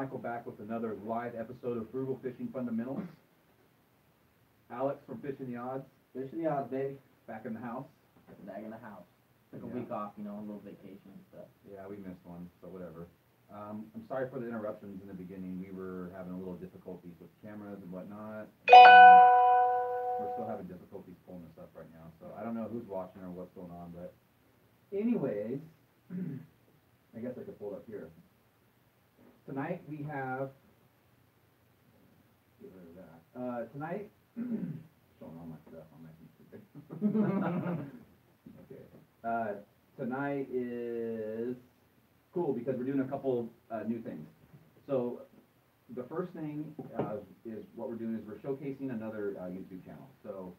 Michael back with another live episode of Frugal Fishing Fundamentals. Alex from Fishing the Odds, Fishing the odds, baby. back in the house. Back in the house. Took a Yeah. week off, you know, a little vacation and stuff. Yeah, we missed one, so whatever. Um, I'm sorry for the interruptions in the beginning. We were having a little difficulties with cameras and whatnot. And we're still having difficulties pulling this up right now, so I don't know who's watching or what's going on, but anyways, I guess I could pull it up here. Tonight we have, get rid of that. Uh, tonight, showing all my stuff on my computer. Okay, uh, tonight is cool because we're doing a couple, uh, new things. So, the first thing, uh, is what we're doing is we're showcasing another, uh, YouTube channel. So,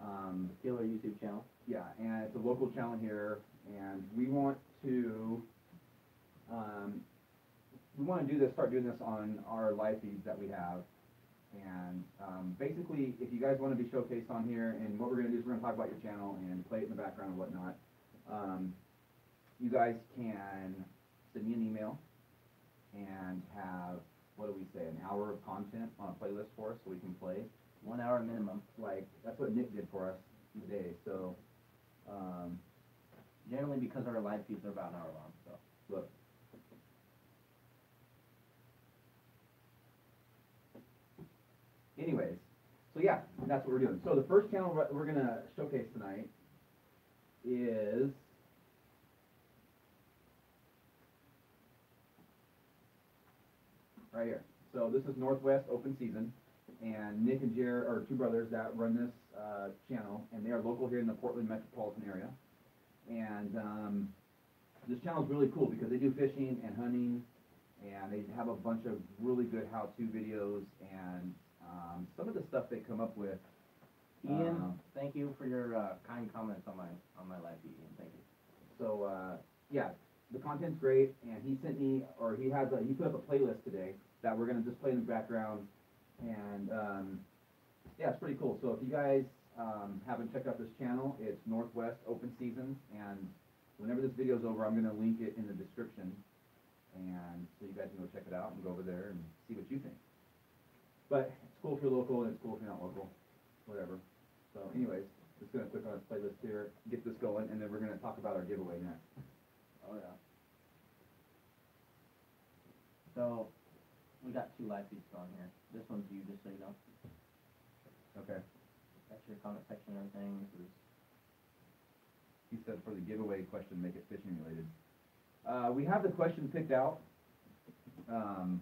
um, Killer YouTube channel. yeah, and it's a local channel here, and we want to, um, we wanna do this, start doing this on our live feeds that we have. And, um, basically, if you guys wanna be showcased on here, and what we're gonna do is we're gonna talk about your channel and play it in the background and whatnot. Um, you guys can send me an email and have, what do we say, an hour of content on a playlist for us so we can play One hour minimum. like that's what Nick did for us today. So, um, Generally because our live feeds are about an hour long, so. look. Anyways, so yeah, that's what we're doing. So the first channel we're- we're gonna showcase tonight is right here. So this is Northwest Open Season, and Nick and Jer are two brothers that run this uh, channel, and they are local here in the Portland metropolitan area. And um, this channel is really cool because they do fishing and hunting, and they have a bunch of really good how-to videos, and um, some of the stuff they come up with. Ian, um, thank you for your, uh, kind comments on my, on my live feed, Ian, thank you. So, uh, yeah, the content's great, and he sent me, or he has a, he put up a playlist today that we're gonna just play in the background, and, um, yeah, it's pretty cool. So if you guys, um, haven't checked out this channel, it's Northwest Open Seasons, and whenever this video's over, I'm gonna link it in the description, and so you guys can go check it out and go over there and see what you think. But cool if you're local, and it's cool if you're not local, whatever. So anyways, just gonna click on this playlist here, get this going, and then we're gonna talk about our giveaway next. Oh, yeah. So, we got two live feeds on here. This one's you, just so you know. Okay. That's your comment section and everything. This is, He said for the giveaway question, make it fishing related. Uh, we have the question picked out. Um,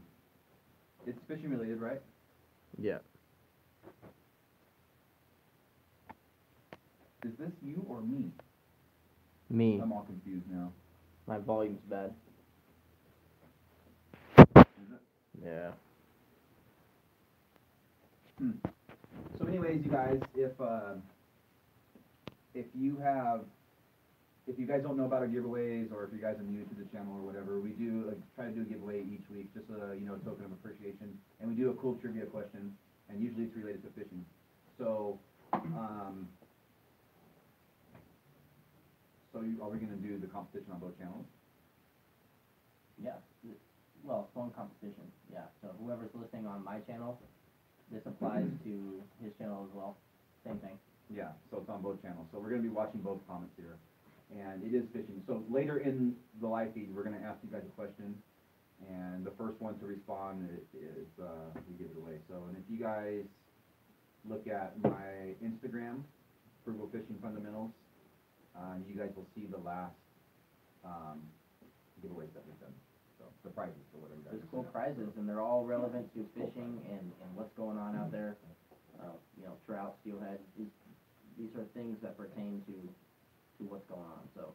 it's fishing related, right? Yeah. Is this you or me? Me. I'm all confused now. My volume's bad. Is it? Yeah. So anyways, you guys, if, uh, if you have, if you guys don't know about our giveaways, or if you guys are new to the channel or whatever, we do, like, try to do a giveaway each week, just a, you know, token of appreciation. And we do a cool trivia question, and usually it's related to fishing. So, um, so you, are we gonna do the competition on both channels? yeah, well, phone competition, yeah. So whoever's listening on my channel, this applies to his channel as well. Same thing. Yeah, so it's on both channels, so we're gonna be watching both comments here, and it is fishing, so later in the live feed, we're gonna ask you guys a question, and the first one to respond is, uh, we give it away, so, and if you guys look at my Instagram, Frugal Fishing Fundamentals, uh, you guys will see the last, um, giveaways that we've done, so, the prizes or whatever. There's cool prizes, and they're all relevant to fishing and, and what's going on out there. Uh, you know, trout, steelhead, these, these are things that pertain to, to what's going on, so.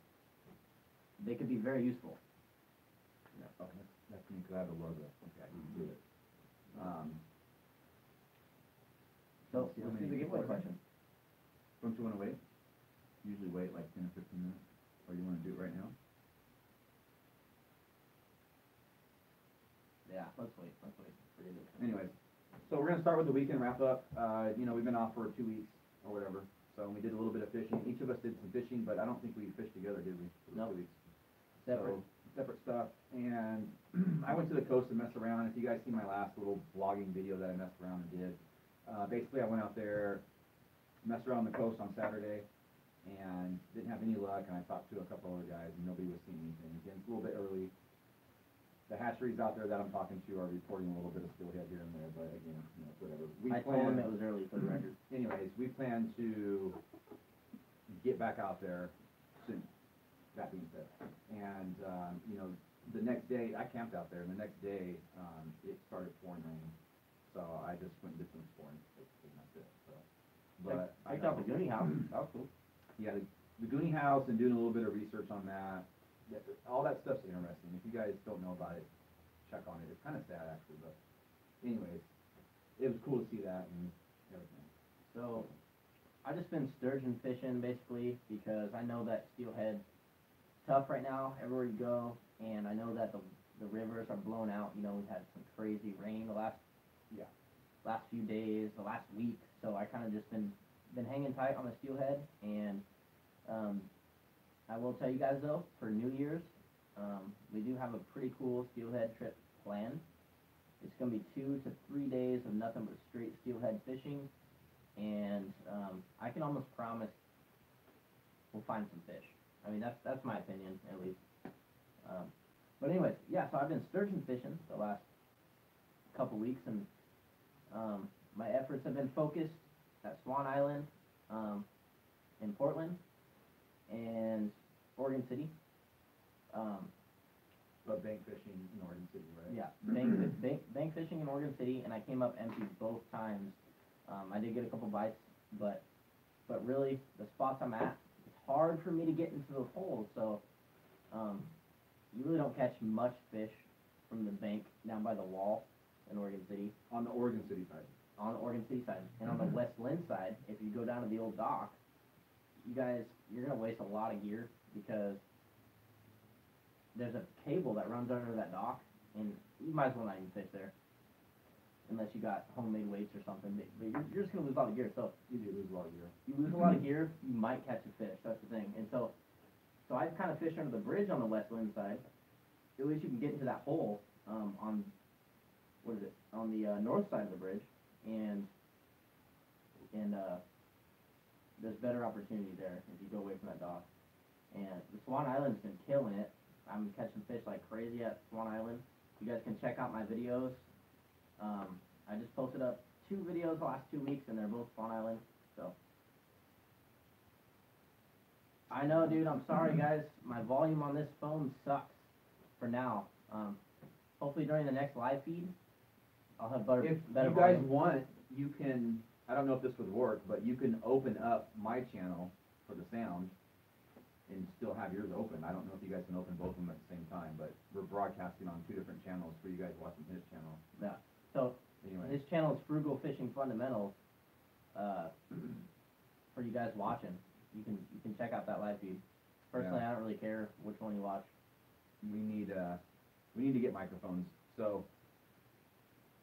They could be very useful. Yeah, okay, that's- that's me, cause I have a logo, okay, I can do it. Um. So, let's do the giveaway question. Don't you wanna wait? Usually wait like ten or fifteen minutes, or you wanna do it right now? Yeah, let's wait, let's wait. Anyways, so we're gonna start with the weekend wrap up, uh, you know, we've been off for two weeks or whatever, so we did a little bit of fishing, each of us did some fishing, but I don't think we fished together, did we? for the No. two weeks? Separate. So, separate stuff, and I went to the coast to mess around. If you guys see my last little vlogging video that I messed around and did, uh, basically I went out there, messed around the coast on Saturday, and didn't have any luck. And I talked to a couple other guys, and nobody was seeing anything. Again, it's a little bit early. The hatcheries out there that I'm talking to are reporting a little bit of steelhead here and there, but again, you know, it's whatever. We I told him plan- it was early for the record. anyways, we plan to get back out there soon, that being said. And, um, you know, the next day, I camped out there, and the next day, um, it started pouring rain. So I just went and did some exploring, basically, and that's it, so. But I Checked out the know- Goonie House, that was cool. yeah, the, the Goonie House and doing a little bit of research on that, that, all that stuff's interesting. If you guys don't know about it, check on it. It's kinda sad actually, but anyways, it was cool to see that and everything. So, I just been sturgeon fishing basically because I know that steelhead tough right now everywhere you go, and I know that the the rivers are blown out. You know, we've had some crazy rain the last Yeah. last few days, the last week. So I kind of just been been hanging tight on the steelhead, and um, I will tell you guys though, for New Year's, um, we do have a pretty cool steelhead trip planned. It's gonna be two to three days of nothing but straight steelhead fishing, and um, I can almost promise we'll find some fish. I mean, that's that's my opinion at least. Um, but anyways, yeah. So I've been sturgeon fishing the last couple weeks, and um, my efforts have been focused at Swan Island, um, in Portland, and Oregon City. Um, But bank fishing in Oregon City, right? yeah, bank, bank, bank fishing in Oregon City, and I came up empty both times. Um, I did get a couple bites, but, but really, the spots I'm at, it's hard for me to get into those holes, so, um, you really don't catch much fish from the bank down by the wall in Oregon City, On the Oregon City side. on the Oregon City side. And on the West Linn side, if you go down to the old dock, you guys, you're gonna waste a lot of gear, because there's a cable that runs under that dock, and you might as well not even fish there. Unless you got homemade weights or something, but, but you're, you're just gonna lose a lot of gear, so You do lose a lot of gear. you lose a lot of gear, you might catch a fish, that's the thing, and so, so I kind of fished under the bridge on the West Linn side, at least you can get into that hole, um, on, what is it, on the, uh, north side of the bridge, and, and, uh, there's better opportunity there if you go away from that dock. And the Swan Island's been killing it, I'm catching fish like crazy at Swan Island, you guys can check out my videos, um, I just posted up two videos the last two weeks, and they're both Swan Island, so. I know, dude, I'm sorry, guys, my volume on this phone sucks for now, um, hopefully during the next live feed, I'll have better, If better you guys volume. want, you can, I don't know if this would work, but you can open up my channel for the sound and still have yours open. I don't know if you guys can open both of them at the same time, but we're broadcasting on two different channels for you guys watching his channel. Yeah, so, Anyway, his channel is Frugal Fishing Fundamentals, uh, for you guys watching, you can, you can check out that live feed. Personally, I don't really care which one you watch. we need, uh, we need to get microphones, so.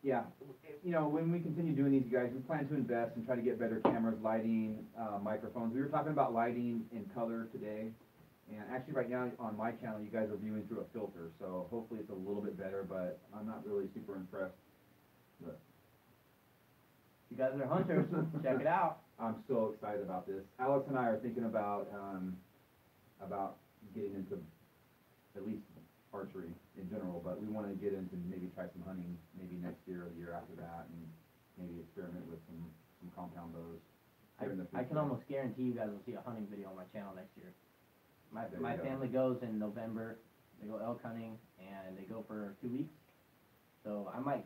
Yeah, you know, when we continue doing these, you guys, we plan to invest and try to get better cameras, lighting, uh, microphones. We were talking about lighting and color today. And actually, right now, on my channel, you guys are viewing through a filter, so hopefully it's a little bit better, but I'm not really super impressed. But You guys are hunters, check it out. I'm so excited about this. Alex and I are thinking about, um, about getting into at least archery in we wanna get into maybe try some hunting, maybe next year or the year after that, and maybe experiment with some, some compound bows. I, here in the I can almost guarantee you guys will see a hunting video on my channel next year. My, There my go. family goes in November, they go elk hunting, and they go for two weeks. So I might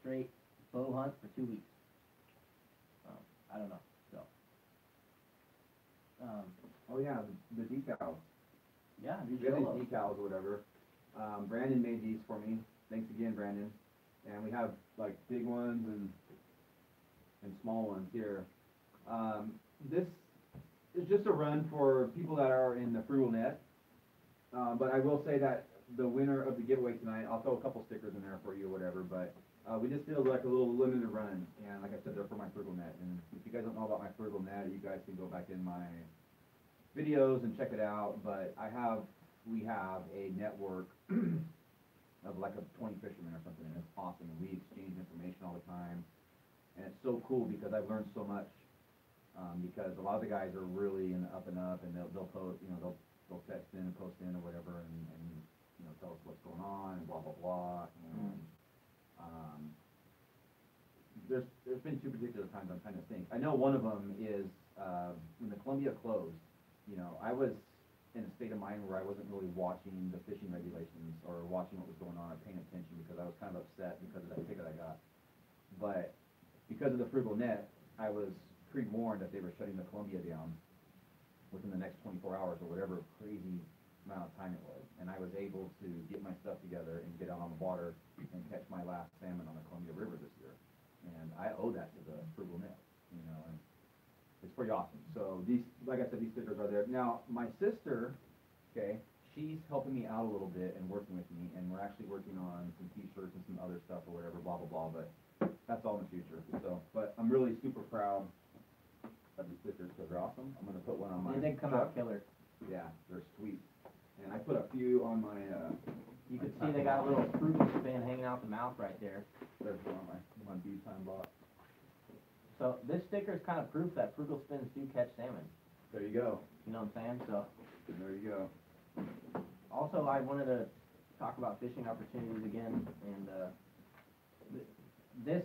straight bow hunt for two weeks. Um, I don't know, so. Um, Oh, yeah, the the decals. yeah, these decals or whatever. Um, Brandon made these for me. Thanks again, Brandon. And we have like big ones and, and small ones here. Um, this is just a run for people that are in the frugal net. Uh, but I will say that the winner of the giveaway tonight, I'll throw a couple stickers in there for you or whatever, but, uh, we just did like a little limited run. And like I said, they're for my frugal net. And if you guys don't know about my frugal net, you guys can go back in my videos and check it out, but I have we have a network of like a twenty fishermen or something, and it's awesome, and we exchange information all the time. And it's so cool because I've learned so much, um, because a lot of the guys are really in the up and up, and they'll, they'll post, you know, they'll, they'll text in and post in or whatever, and, and, you know, tell us what's going on, and blah, blah, blah, and, um, there's, there's been two particular times I'm trying to think. I know one of them is, uh, when the Columbia closed, you know, I was in a state of mind where I wasn't really watching the fishing regulations or watching what was going on or paying attention because I was kind of upset because of that ticket I got. But because of the frugal net, I was pre-warned that they were shutting the Columbia down within the next twenty-four hours or whatever crazy amount of time it was. And I was able to get my stuff together and get out on the water and catch my last salmon on the Columbia River this year. And I owe that to the frugal net, it's pretty awesome. So these, like I said, these stickers are there. Now, my sister, okay, she's helping me out a little bit and working with me, and we're actually working on some t-shirts and some other stuff or whatever, blah, blah, blah, but that's all in the future, so, but I'm really super proud of these stickers, because they're awesome. I'm gonna put one on my They come out killer. Yeah, they're sweet. And I put a few on my, uh, You can see they got a little frugal spin hanging out the mouth right there. there's one on my, my bead time box. So this sticker is kind of proof that frugal spins do catch salmon. There you go, You know what I'm saying? So there you go. also I wanted to talk about fishing opportunities again and uh, th- this.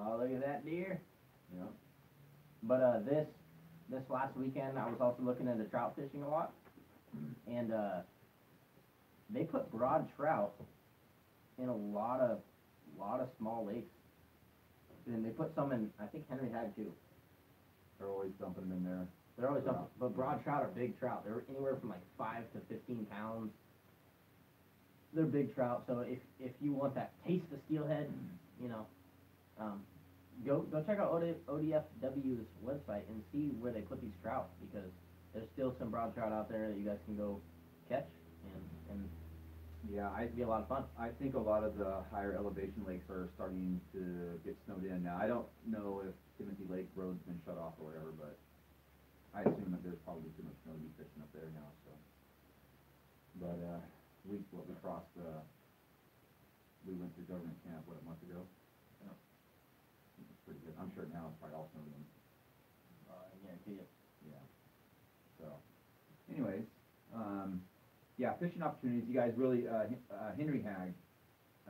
Oh, look at that deer. yeah, But uh, this this last weekend, I was also looking into trout fishing a lot, and uh, they put brood trout in a lot of lot of small lakes, and they put some in. I think Henry had too. they're always dumping them in there. They're always up, but brood trout are big trout. They're anywhere from like five to fifteen pounds. They're big trout. So if if you want that taste of steelhead, you know, um, go go check out OD, ODFW's website and see where they put these trout because there's still some brood trout out there that you guys can go catch and and Yeah, it'd be a lot of fun. I think a lot of the higher elevation lakes are starting to get snowed in now. I don't know if Timothy Lake Road's been shut off or whatever, but I assume that there's probably too much snow to be fishing up there now, so. But, uh, we, what, we crossed, uh, we went to government camp, what, a month ago? Yeah. It's pretty good. I'm sure now it's probably all snowed in. Uh, I guarantee it. Yeah. So, anyways, um, yeah, fishing opportunities, you guys really, uh, uh, Henry Hagg,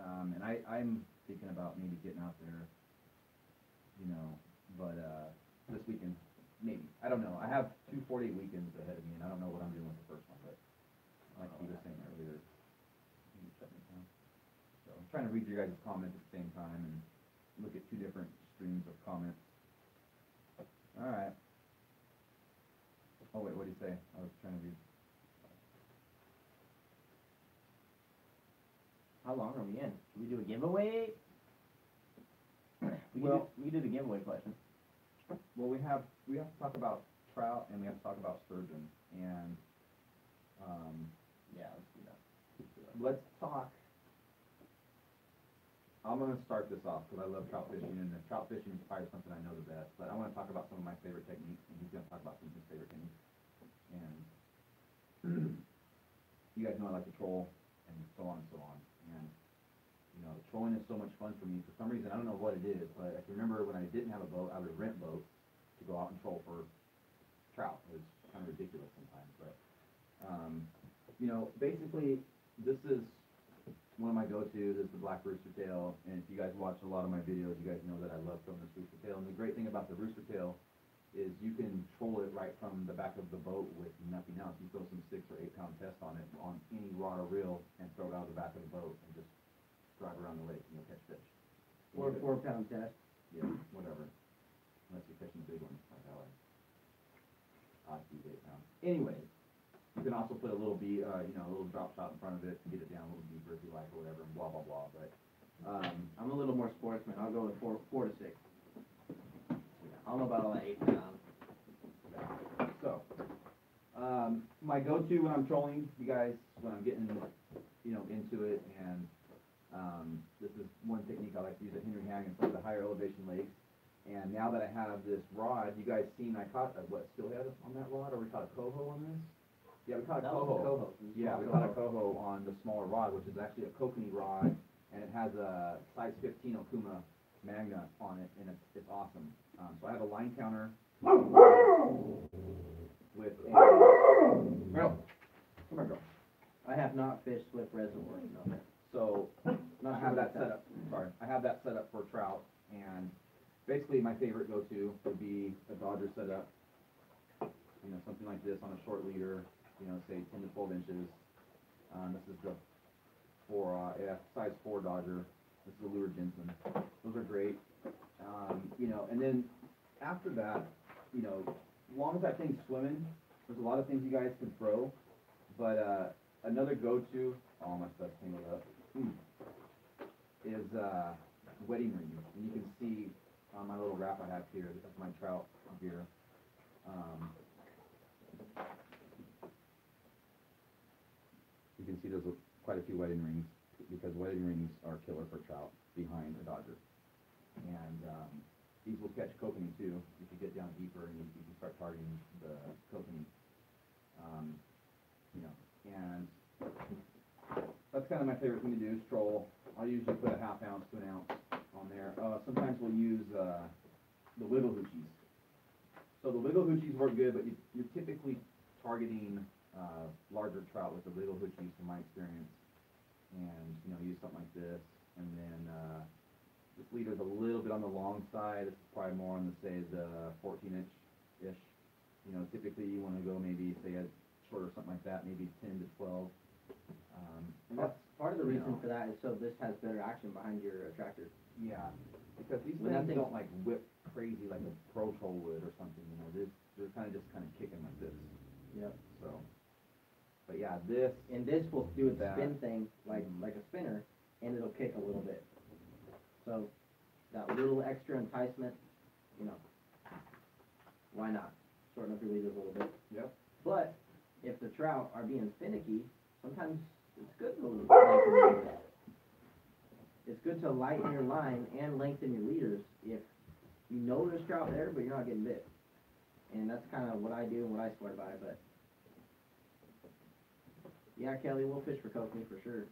um, and I, I'm thinking about maybe getting out there, you know, but, uh, this weekend, maybe, I don't know, I have two forty-eight weekends ahead of me, and I don't know what I'm doing with the first one, but, like you were saying earlier, you shut me down. So, I'm trying to read your guys' comments at the same time and look at two different streams of comments. Alright. Oh, wait, what did he say? I was trying to read. How long are we in? Should we do a giveaway? We can, do, Well- we do the giveaway question. Well, we have, we have to talk about trout and we have to talk about sturgeon, and, um, Yeah, let's do that. let's talk. I'm gonna start this off, cause I love trout fishing, and the trout fishing is probably something I know the best, but I wanna talk about some of my favorite techniques, and he's gonna talk about some of his favorite techniques. And you guys know I like to troll, and so on and so on, know, trolling is so much fun for me, for some reason, I don't know what it is, but I can remember when I didn't have a boat, I would rent boats to go out and troll for trout, it was kinda ridiculous sometimes, but, um, you know, basically, this is one of my go-tos, is the black rooster tail, and if you guys watch a lot of my videos, you guys know that I love throwing this rooster tail, and the great thing about the rooster tail is you can troll it right from the back of the boat with nothing else, you throw some six or eight pound test on it, on any rod or reel, and throw it out of the back of the boat, and just drive around the lake, and you'll catch fish. Four, four pound test. Yeah, whatever, unless you're catching big ones, like I like. Odd eight pounds. Anyways, you can also put a little be, uh, you know, a little drop shot in front of it to get it down a little deeper if you like, or whatever, and blah, blah, blah, but, um, I'm a little more sportsman. I'll go with four, four to six. I don't know about all that eight pound. so, um, my go-to when I'm trolling, you guys, when I'm getting, you know, into it, and, um, this is one technique I like to use at Henry Hagg and some of the higher elevation lakes, And now that I have this rod, you guys seen I caught a, what, steelhead on that rod, or we caught a coho on this? Yeah, we caught a That coho. coho. It was a Yeah, small we caught a coho. coho on the smaller rod, which is actually a kokanee rod, and it has a size fifteen Okuma Magda on it, and it's, it's awesome. Um, so I have a line counter with a, girl, come here, girl. I have not fished Slip Reservoir, no. So, I have that set up, sorry, I have that set up for trout, and basically my favorite go-to would be a Dodger setup. You know, something like this on a short leader, you know, say ten to twelve inches. Um, this is the four, uh, yeah, size four Dodger, this is a Luhr Jensen, those are great. Um, you know, and then after that, you know, long as that thing's swimming, there's a lot of things you guys can throw, but, uh, another go-to, oh, my stuff's tangled up, is, uh, wedding rings, and you can see on my little wrap I have here, that's my trout gear. Um, You can see there's quite a few wedding rings, because wedding rings are killer for trout behind a dodger. And, um, these will catch kokanee too, if you get down deeper and you, you can start targeting the kokanee. Um, you know, and that's kind of my favorite thing to do, stroll. I'll usually put a half ounce to an ounce on there. Uh, sometimes we'll use, uh, the wiggle hoochies. So the wiggle hoochies work good, but you, you're typically targeting, uh, larger trout with the wiggle hoochies from my experience. And, you know, use something like this, and then, uh, this leader's a little bit on the long side, it's probably more on the, say, the fourteen inch-ish. You know, typically you wanna go maybe, say, a shorter, something like that, maybe ten to twelve. Um, and that's, Part of the reason know, for that is so this has better action behind your attractor. Yeah, because these When things thing- don't like whip crazy like a pro troll would or something, you know, they're, they're kinda just kinda kicking like this, Yep. so. But yeah, this, And this will do That. spin thing like, Mhm. like a spinner, and it'll kick a little bit. So, that little extra enticement, you know, why not? Shorten up your leaders a little bit. yep, But, if the trout are being finicky, sometimes it's good to lengthen. It's good to lighten your line and lengthen your leaders if you know there's trout there, but you're not getting bit. And that's kinda what I do and what I swear by, but. Yeah, Kelly, we'll fish for kokanee for sure.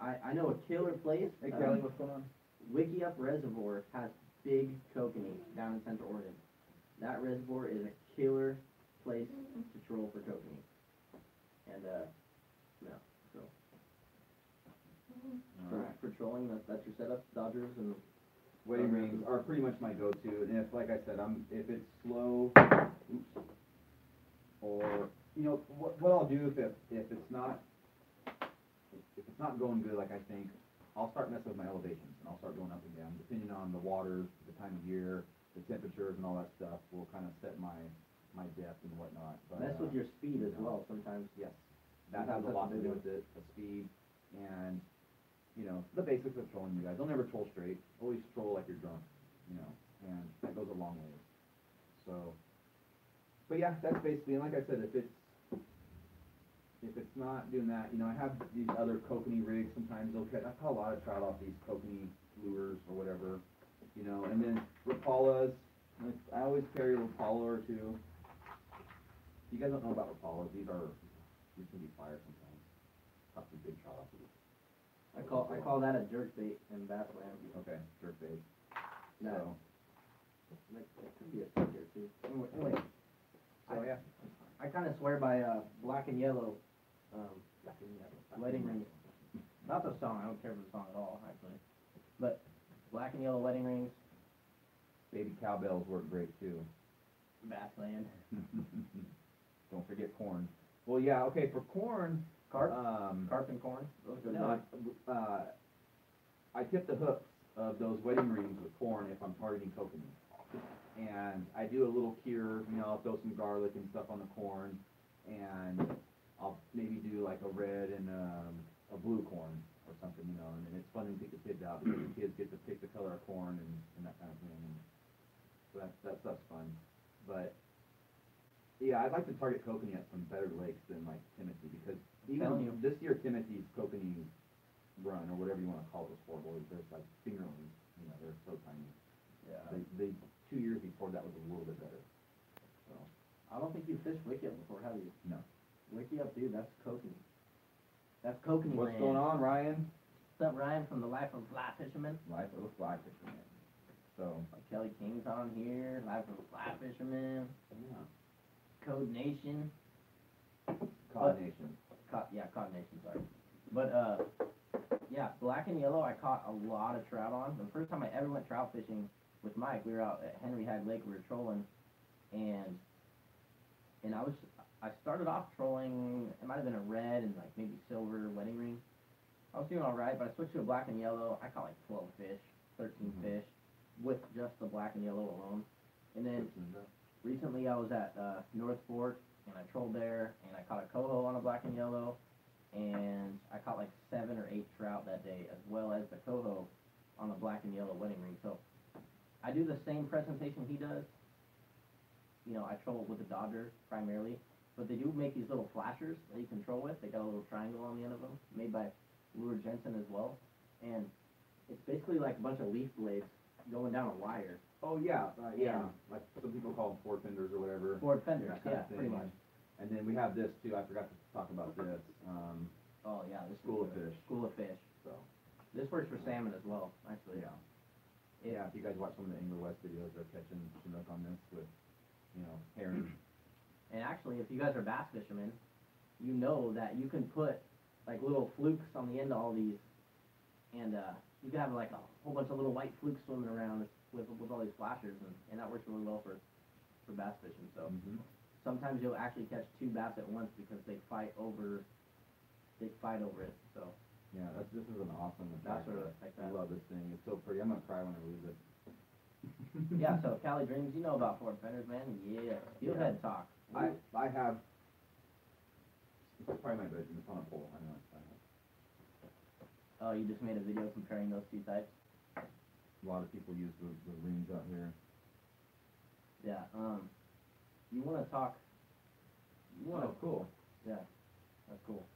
I, I know a killer place. hey um, Kelly, what's going on? Wickiup Reservoir has big kokanee down in Central Oregon. That reservoir is a killer place to troll for kokanee. And, uh, yeah, so, for, For trolling, that's, your setup, Dodgers and, Wedding rings are pretty much my go-to, and if, like I said, I'm, if it's slow, oops, or, you know, what, what I'll do if it, if it's not, if it's not going good like I think, I'll start messing with my elevations, and I'll start going up and down, depending on the water, the time of year, the temperatures and all that stuff, will kind of set my, my depth and whatnot, but. mess uh, with your speed as you know. well sometimes. Yes, that has a lot to do with it, the speed, and, you know, the basics of trolling you guys, don't ever troll straight, always troll like you're drunk, you know, and that goes a long way. So, but yeah, that's basically, and like I said, if it's, if it's not doing that, you know, I have these other kokanee rigs, sometimes they'll catch, I caught a lot of trout off these kokanee lures or whatever, you know, and then Rapalas, I always carry a Rapala or two. You guys don't know about Rapalas, these are, these can be fire sometimes, caught some big trout off of. I call, I call that a jerk bait in bass land. Okay, jerk bait, No, so, like, it could be a stick there too. Anyway, anyway, so yeah. I kinda swear by, uh, black and yellow, um, wedding rings. Not the song, I don't care for the song at all, actually. But black and yellow wedding rings, Baby cowbells work great too. bass land. Don't forget corn. Well, yeah, okay, for corn, Carp, um, carp and corn, those are no. I- uh, I tip the hooks of those wedding rings with corn if I'm targeting kokanee. And I do a little cure, you know, I'll throw some garlic and stuff on the corn, and I'll maybe do like a red and, um, a blue corn or something, you know, and then it's fun to pick the kids out, because the kids get to pick the color of corn and, and that kind of thing, and so that, that stuff's fun, but, yeah, I'd like to target at some better lakes than like Timothy, because even you. this year, Timothy's Kokanee run, or whatever you want to call those four boys, they're like fingerlings. You know, they're so tiny. Yeah. They, they, two years before, that was a little bit better. So. I don't think you fished Wickiup before, have you? No. Wickiup, dude, that's Kokanee. That's Kokanee What's land. going on, Ryan? What's up, Ryan, from the Life of a Fly Fisherman? Life of a Fly Fisherman. So. Like Kelly King's on here, Life of a Fly Fisherman. Yeah. Code Nation. Code Nation. Caught, yeah, cod nation, sorry. But, uh, yeah, black and yellow, I caught a lot of trout on. The first time I ever went trout fishing with Mike, we were out at Henry Hagg Lake, we were trolling, and, and I was, I started off trolling, it might have been a red and like maybe silver wedding ring. I was doing alright, but I switched to a black and yellow, I caught like twelve fish, thirteen Mhm. fish, with just the black and yellow alone. And then recently I was at uh, North Fork and I trolled there and I caught a coho on a black and yellow and I caught like seven or eight trout that day as well as the coho on the black and yellow wedding ring. So I do the same presentation he does. You know, I troll with the Dodger primarily, but they do make these little flashers that you can troll with. They got a little triangle on the end of them, made by Luhr Jensen as well. And it's basically like a bunch of leaf blades going down a wire. Oh, yeah, uh, yeah, Yeah. like some people call them Ford fenders or whatever. Ford fenders, that kind yeah, of pretty much. And then we have this too, I forgot to talk about this, um, Oh yeah, this School of fish. School of fish. so, This works for salmon as well, actually. yeah. It- Yeah, if you guys watch some of the Angler West videos, they're catching Chinook on this with, you know, herring. And actually, if you guys are bass fishermen, you know that you can put like little flukes on the end of all these, and uh, you can have like a whole bunch of little white flukes swimming around with with all these flashers, and, and that works really well for for bass fishing. So Mhm. sometimes you'll actually catch two bass at once because they fight over they fight over it. So Yeah, that's, this is an awesome That's what I like I love this thing, it's so pretty, I'm gonna cry when I lose it. yeah, so Cali Dreams, you know about Ford fenders, man. Yeah, steelhead talk. I, I have, it's probably my bedroom, it's on a pole, I know, it's, know. Oh, you just made a video comparing those two types. A lot of people use the, the rings out here. Yeah. Um, you want to talk? You want to? Oh, cool. Yeah, that's cool.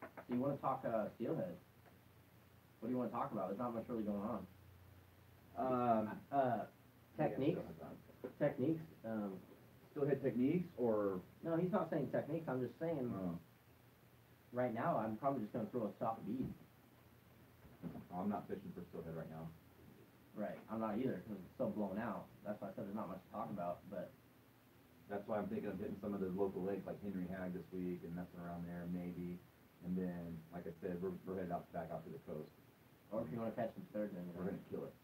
So you want to talk uh, steelhead? What do you want to talk about? There's not much really going on. Um. Uh, techniques. Yeah, Techniques. Um, hit techniques, or, no, he's not saying techniques. I'm just saying. oh, Right now, I'm probably just gonna throw a soft bead. I'm not fishing for steelhead right now. Right. I'm not either because it's so blown out. That's why I said there's not much to talk about. But That's why I'm thinking of hitting some of the local lakes like Henry Hagg this week and messing around there maybe. And then, like I said, we're, we're headed out, back out to the coast. or if you want to catch some sturgeon, you know. We're gonna kill it.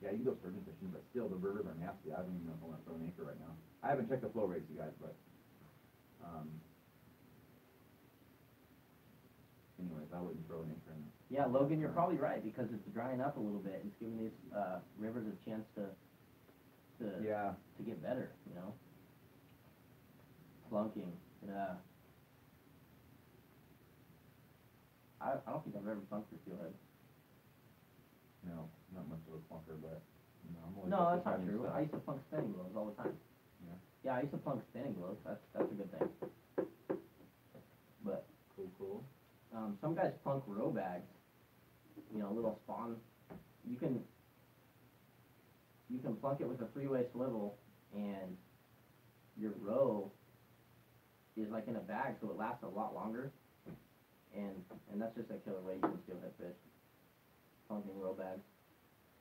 Yeah, you can go sturgeon fishing, but still, the rivers are nasty. I don't even know if I wanna throw an anchor right now. I haven't checked the flow rates, you guys, but, um, anyways, I wouldn't throw an anchor. Yeah, Logan, you're probably right because it's drying up a little bit. It's giving these uh, rivers a chance to to Yeah, to get better. You know, plunking. Yeah. I I don't think I've ever plunked for steelhead. no, not much of a plunker, but, you know, I'm always. No, that's not true. stuff. I used to plunk Spin-N-Glos all the time. Yeah. Yeah, I used to plunk Spin-N-Glos. That's that's a good thing. But Cool, cool. um, some guys plunk roe bags. You know, little spawn. You can you can plunk it with a three-way swivel, and your roe is like in a bag, so it lasts a lot longer. And and that's just a killer way you can steelhead fish. Plunking roe bags,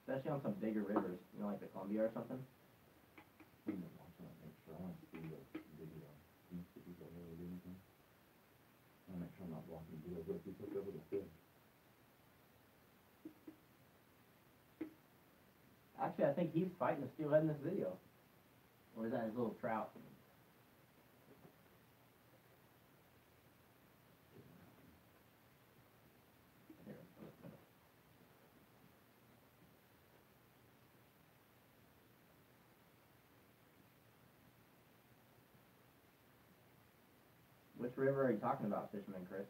especially on some bigger rivers, you know, like the Columbia or something. I'm not blocking but if you took over the fish. Actually, I think he's fighting a steelhead in this video. Or is that his little trout? Which river are you talking about, Fisherman Chris?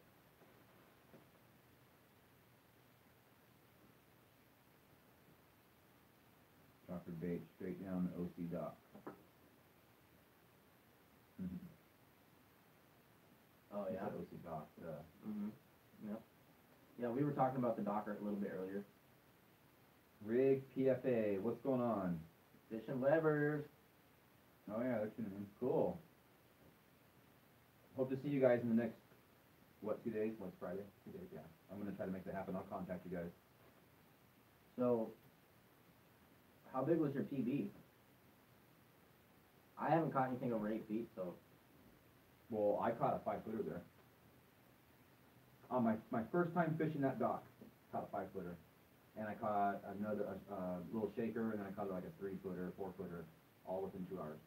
Chopper bait straight down the OC dock. Mhm. Oh, It's yeah? the OC dock, uh, Mm-hmm, yep. Yeah, we were talking about the Docker a little bit earlier. rig PFA, what's going on? Fish and Webbers. Oh yeah, in, cool. Hope to see you guys in the next what, two days? What's Friday? Two days, yeah. I'm gonna try to make that happen. I'll contact you guys. So, how big was your PB? I haven't caught anything over eight feet, so, Well, I caught a five footer there. On my, my first time fishing that dock, caught a five footer. And I caught another, a, a little shaker, and then I caught like a three footer, four footer, all within two hours.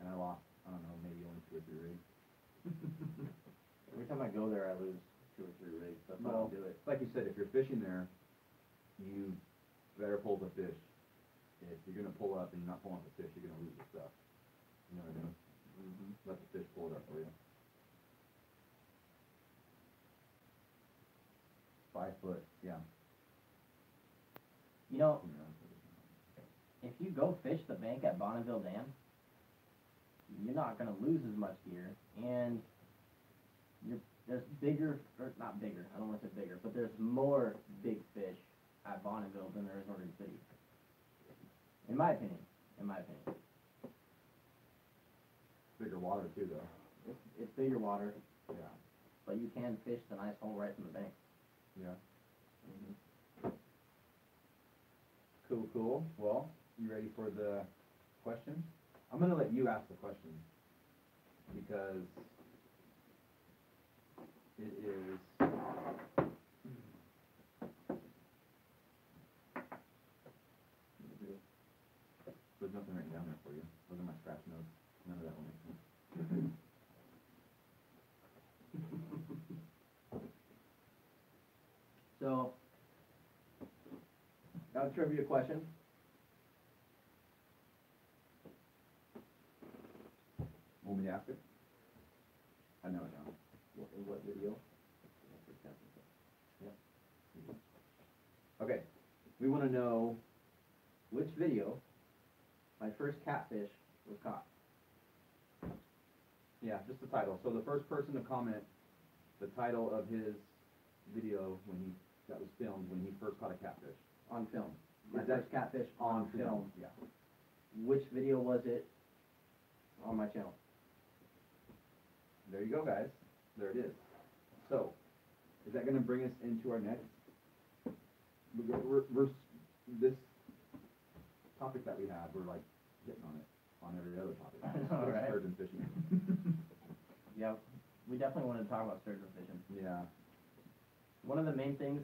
And I lost, I don't know, maybe only two or three rigs. every time I go there, I lose two or three rigs, that's why I don't do it. Like you said, if you're fishing there, you better pull the fish. If you're gonna pull up and you're not pulling up the fish, you're gonna lose the stuff. You know what I mean? Mm-hmm. Let the fish pull it up for you. Five foot, yeah. You know, if you go fish the bank at Bonneville Dam, you're not gonna lose as much gear, and you're, there's bigger, or not bigger, I don't wanna say bigger, but there's more big fish at Bonneville than there is Oregon City. In my opinion, in my opinion. Bigger water too, though. It's, it's bigger water, Yeah. but you can fish the nice hole right from the bank. Yeah. Mhm. Cool, cool. Well, you ready for the question? I'm gonna let you ask the question. Because it is. There's nothing written down there for you. Those are my scratch notes. None of that will make sense. So, got a trivia question. Want me to ask it? I know it now. What, in what video? Okay, We wanna know which video my first catfish was caught. yeah, just the title. So the first person to comment the title of his video when he, that was filmed, when he first caught a catfish. On film. My Is first catfish on film. Yeah. Which video was it on my channel? There you go, guys. There it is. So, is that gonna bring us into our next? We're, we're, this topic that we have, we're like hitting on it, on every other topic. I know, right? Sturgeon fishing. Yeah, we definitely wanted to talk about sturgeon fishing. Yeah, One of the main things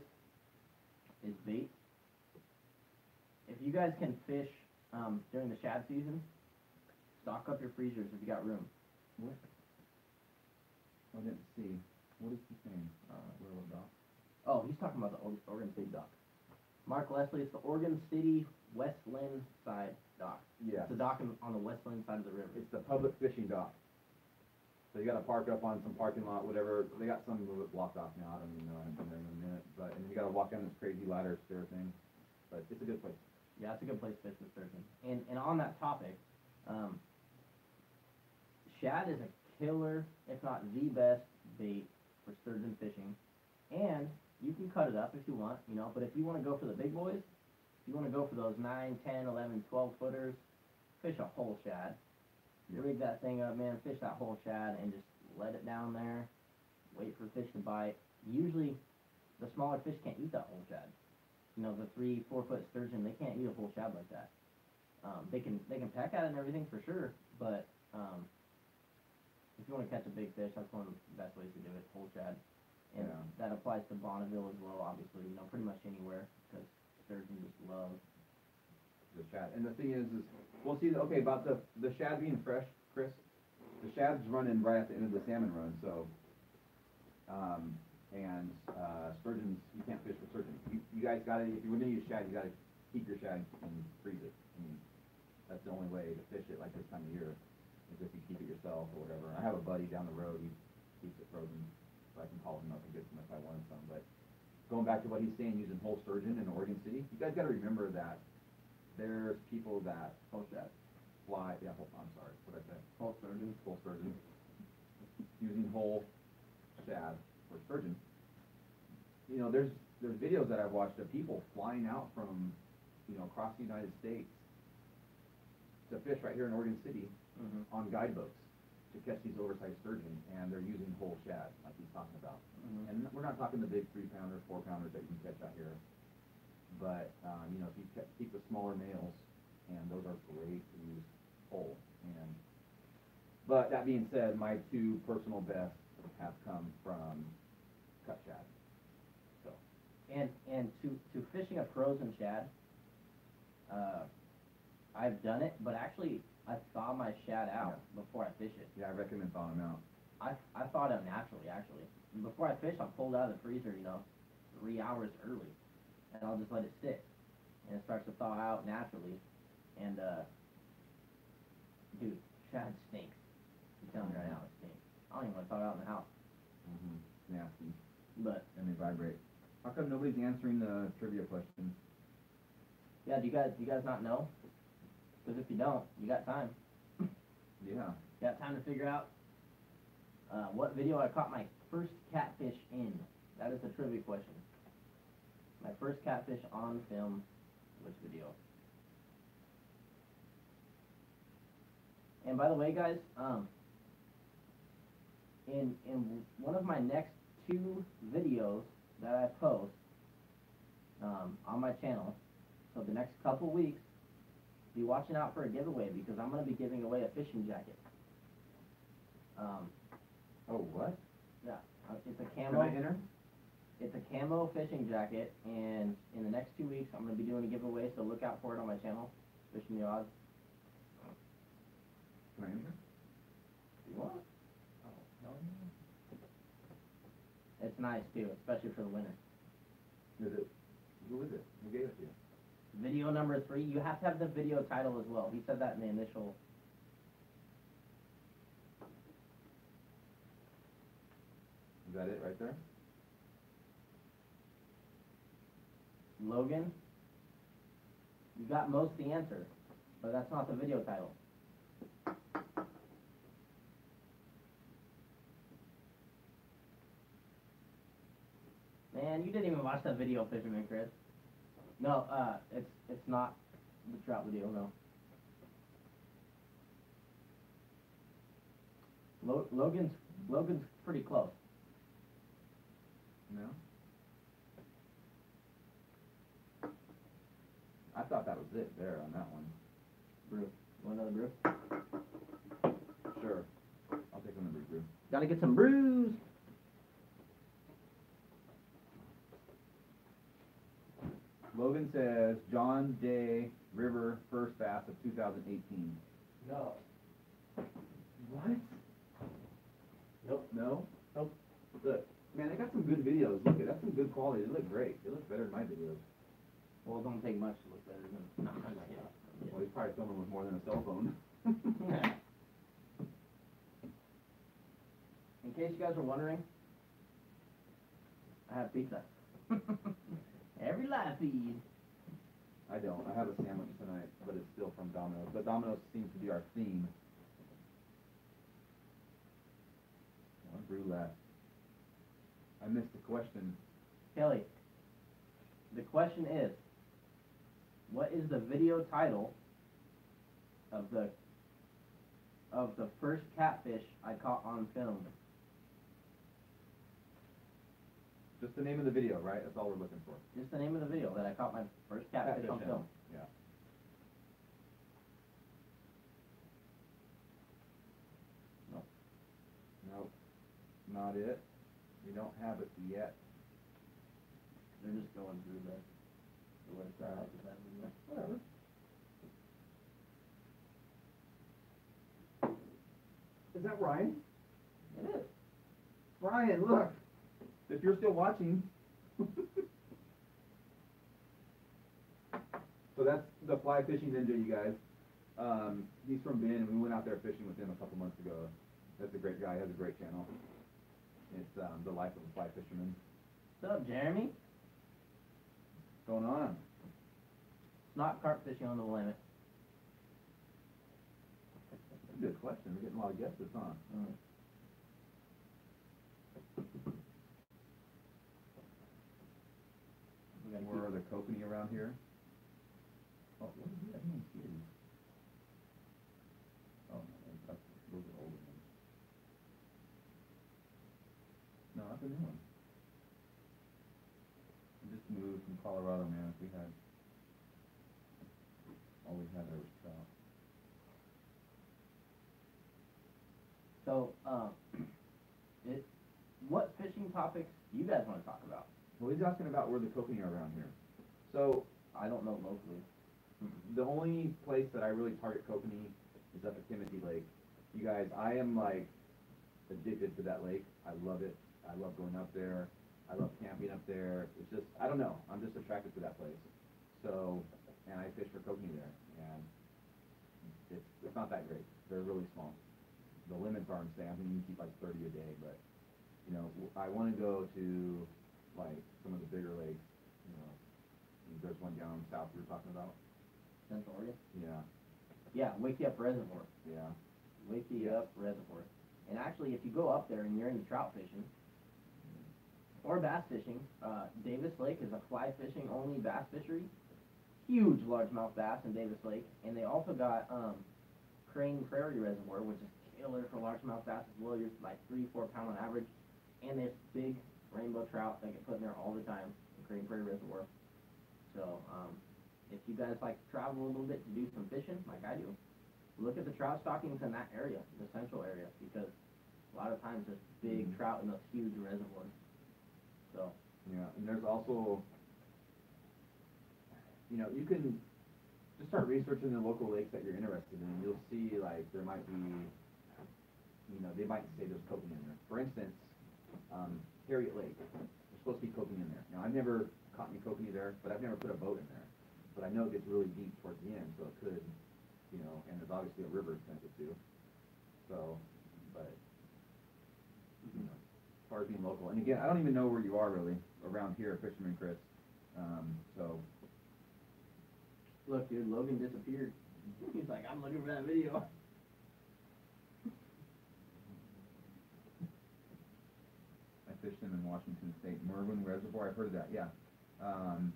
is bait. If you guys can fish, um, during the shad season, stock up your freezers if you got room. what? I didn't see. What is he saying? Uh, Dock? Oh, he's talking about the Oregon City dock. Mark Leslie, it's the Oregon City West Linn side dock. Yeah, It's the dock on the West Linn side of the river. it's the public fishing dock. So you gotta park up on some parking lot, whatever, they got some of it blocked off now, I don't even know, I haven't been there in a minute, but, and you gotta walk down this crazy ladder stair thing, but it's a good place. Yeah, it's a good place to fish with sturgeon. And, and on that topic, um, shad is a killer, if not the best bait for sturgeon fishing. And you can cut it up if you want, you know, but if you wanna go for the big boys, you wanna go for those nine, ten, eleven, twelve footers, fish a whole shad. Yeah. Rig that thing up, man, fish that whole shad and just let it down there, wait for fish to bite. Usually, the smaller fish can't eat that whole shad. You know, the three, four foot sturgeon, they can't eat a whole shad like that. Um, they can, they can peck at it and everything for sure, but, um, if you wanna catch a big fish, that's one of the best ways to do it, whole shad. And Yeah. that applies to Bonneville as well, obviously, you know, pretty much anywhere, sturgeon just love, the shad. And the thing is, is, well, see, okay, about the, the shad being fresh, Chris, the shad's running right at the end of the salmon run, so, um, and, uh, sturgeons, you can't fish with sturgeon. You, you guys gotta, if you're gonna use shad, you gotta keep your shad and freeze it. I mean, that's the only way to fish it like this time of year, is if you keep it yourself or whatever. I have a buddy down the road, he keeps it frozen, so I can call him up and get some if I wanted some, but going back to what he's saying, using whole sturgeon in Oregon City, you guys gotta remember that there's people that whole shad, fly, yeah, whole, I'm sorry, what did I say? whole sturgeon. Whole sturgeon. Using whole shad for sturgeon. You know, there's, there's videos that I've watched of people flying out from, you know, across the United States to fish right here in Oregon City Mm-hmm. on guideboats, to catch these oversized sturgeon, and they're using whole shad, like he's talking about. Mhm. And we're not talking the big three pounders, four pounders that you can catch out here. But, um, you know, if you ke- keep the smaller males, and those are great to use whole, and, but that being said, my two personal bests have come from cut shad. So, And, and to, to fishing a frozen shad, uh, I've done it, but actually, I thaw my shad out before I fish it. yeah, I recommend thawing them out. I, I thawed out naturally, actually. Before I fish, I'll pull it out of the freezer, you know, three hours early, and I'll just let it sit. And it starts to thaw out naturally, and, uh, dude, shad stinks. I'm telling you right now, it stinks. I don't even wanna thaw it out in the house, Mm-hmm. Nasty, but, and they vibrate. How come nobody's answering the trivia question? yeah, do you guys, do you guys not know? Cause if you don't, you got time. Yeah, Got time to figure out uh, what video I caught my first catfish in. That is the trivia question. My first catfish on film, which video? And by the way, guys, um, in in one of my next two videos that I post um, on my channel, so the next couple weeks, be watching out for a giveaway because I'm going to be giving away a fishing jacket. Um, oh, what? yeah, uh, it's a Can camo. I enter? It's a camo fishing jacket, and in the next two weeks, I'm going to be doing a giveaway. So look out for it on my channel, Fishing the Odds. Can I enter? You want? It's nice too, especially for the winter. Is it, who is it? Who gave it to you? Video number three, you have to have the video title as well. He said that in the initial. Is that it right there? Logan, you got most of the answer, but that's not the video title. Man, you didn't even watch that video, Fisherman Chris. No, uh, it's it's not the trout video, no. Lo- Logan's Logan's pretty close. No? I thought that was it there on that one. Brew. Want another brew? Sure. I'll take another brew. Gotta get some brews. Logan says John Day River First Bass of two thousand eighteen. No. What? Nope. No? Nope. Look, man, they got some good videos. Look, at that's some good quality. They look great. They look better than my videos. Well, it don't take much to look better than. No, I'm just kidding. Well, he's probably filming with more than a cell phone. In case you guys are wondering, I have pizza. Every live feed. I don't. I have a sandwich tonight, but it's still from Domino's. But Domino's seems to be our theme. One brew left. I missed the question. Kelly, the question is, what is the video title of the of the first catfish I caught on film? Just the name of the video, right? That's all we're looking for. Just the name of the video that I caught my first catfish on Catfish film. Yeah. Nope. Nope. Not it. We don't have it yet. They're just going through the, the website. I just haven't been- Whatever. Is that Ryan? It is. Ryan, look. If you're still watching. so that's the fly fishing ninja, you guys. Um, he's from Bend, and we went out there fishing with him a couple months ago. That's a great guy. He has a great channel. It's um, the life of a fly fisherman. What's up, Jeremy? What's going on? It's not carp fishing on the limit. That's a good question. We're getting a lot of guesses, huh? Mm. then where are the kokanee around here? Oh, what is that name here? Oh, no, that's a little bit older ones. No, that's a new one. I just moved from Colorado, man. We had, all we had there was trout. So, um, it, what fishing topics do you guys want to talk well, he's asking about where the kokanee are around here. So, I don't know locally. Mm-hmm. the only place that I really target kokanee is up at Timothy Lake. You guys, I am like addicted to that lake. I love it. I love going up there. I love camping up there. It's just, I don't know, I'm just attracted to that place. So, and I fish for kokanee there, and it's, it's not that great. They're really small. The limits are insane. I think you can keep like thirty a day, but, you know, I wanna go to like some of the bigger lakes, you know. There's one down south we were talking about. Central Oregon? Yeah, Yeah, Wickiup Reservoir. yeah. Wickiup Reservoir. And actually, if you go up there and you're into trout fishing, or bass fishing, uh, Davis Lake is a fly fishing only bass fishery. Huge largemouth bass in Davis Lake, and they also got, um, Crane Prairie Reservoir, which is killer for largemouth bass as well, you're like three, four pound on average. And there's big rainbow trout that get put in there all the time, in Crane Prairie Reservoir. So, um, if you guys like to travel a little bit to do some fishing, like I do, look at the trout stockings in that area, the central area, because a lot of times there's big Mhm. trout in those huge reservoirs. So, Yeah, and there's also, you know, you can just start researching the local lakes that you're interested in, you'll see like there might be, you know, they might say there's kokanee in there. For instance, um, Harriet Lake, there's supposed to be kokanee in there. Now, I've never caught any kokanee there, but I've never put a boat in there. But I know it gets really deep towards the end, so it could, you know, and there's obviously a river connected to. So, but, you know, as far as being local, and again, I don't even know where you are really, around here, Fisherman Chris. Um, so, look, dude, Logan disappeared. He's like, I'm looking for that video. I fished them in Washington State, Merwin Reservoir, I've heard of that, yeah. Um,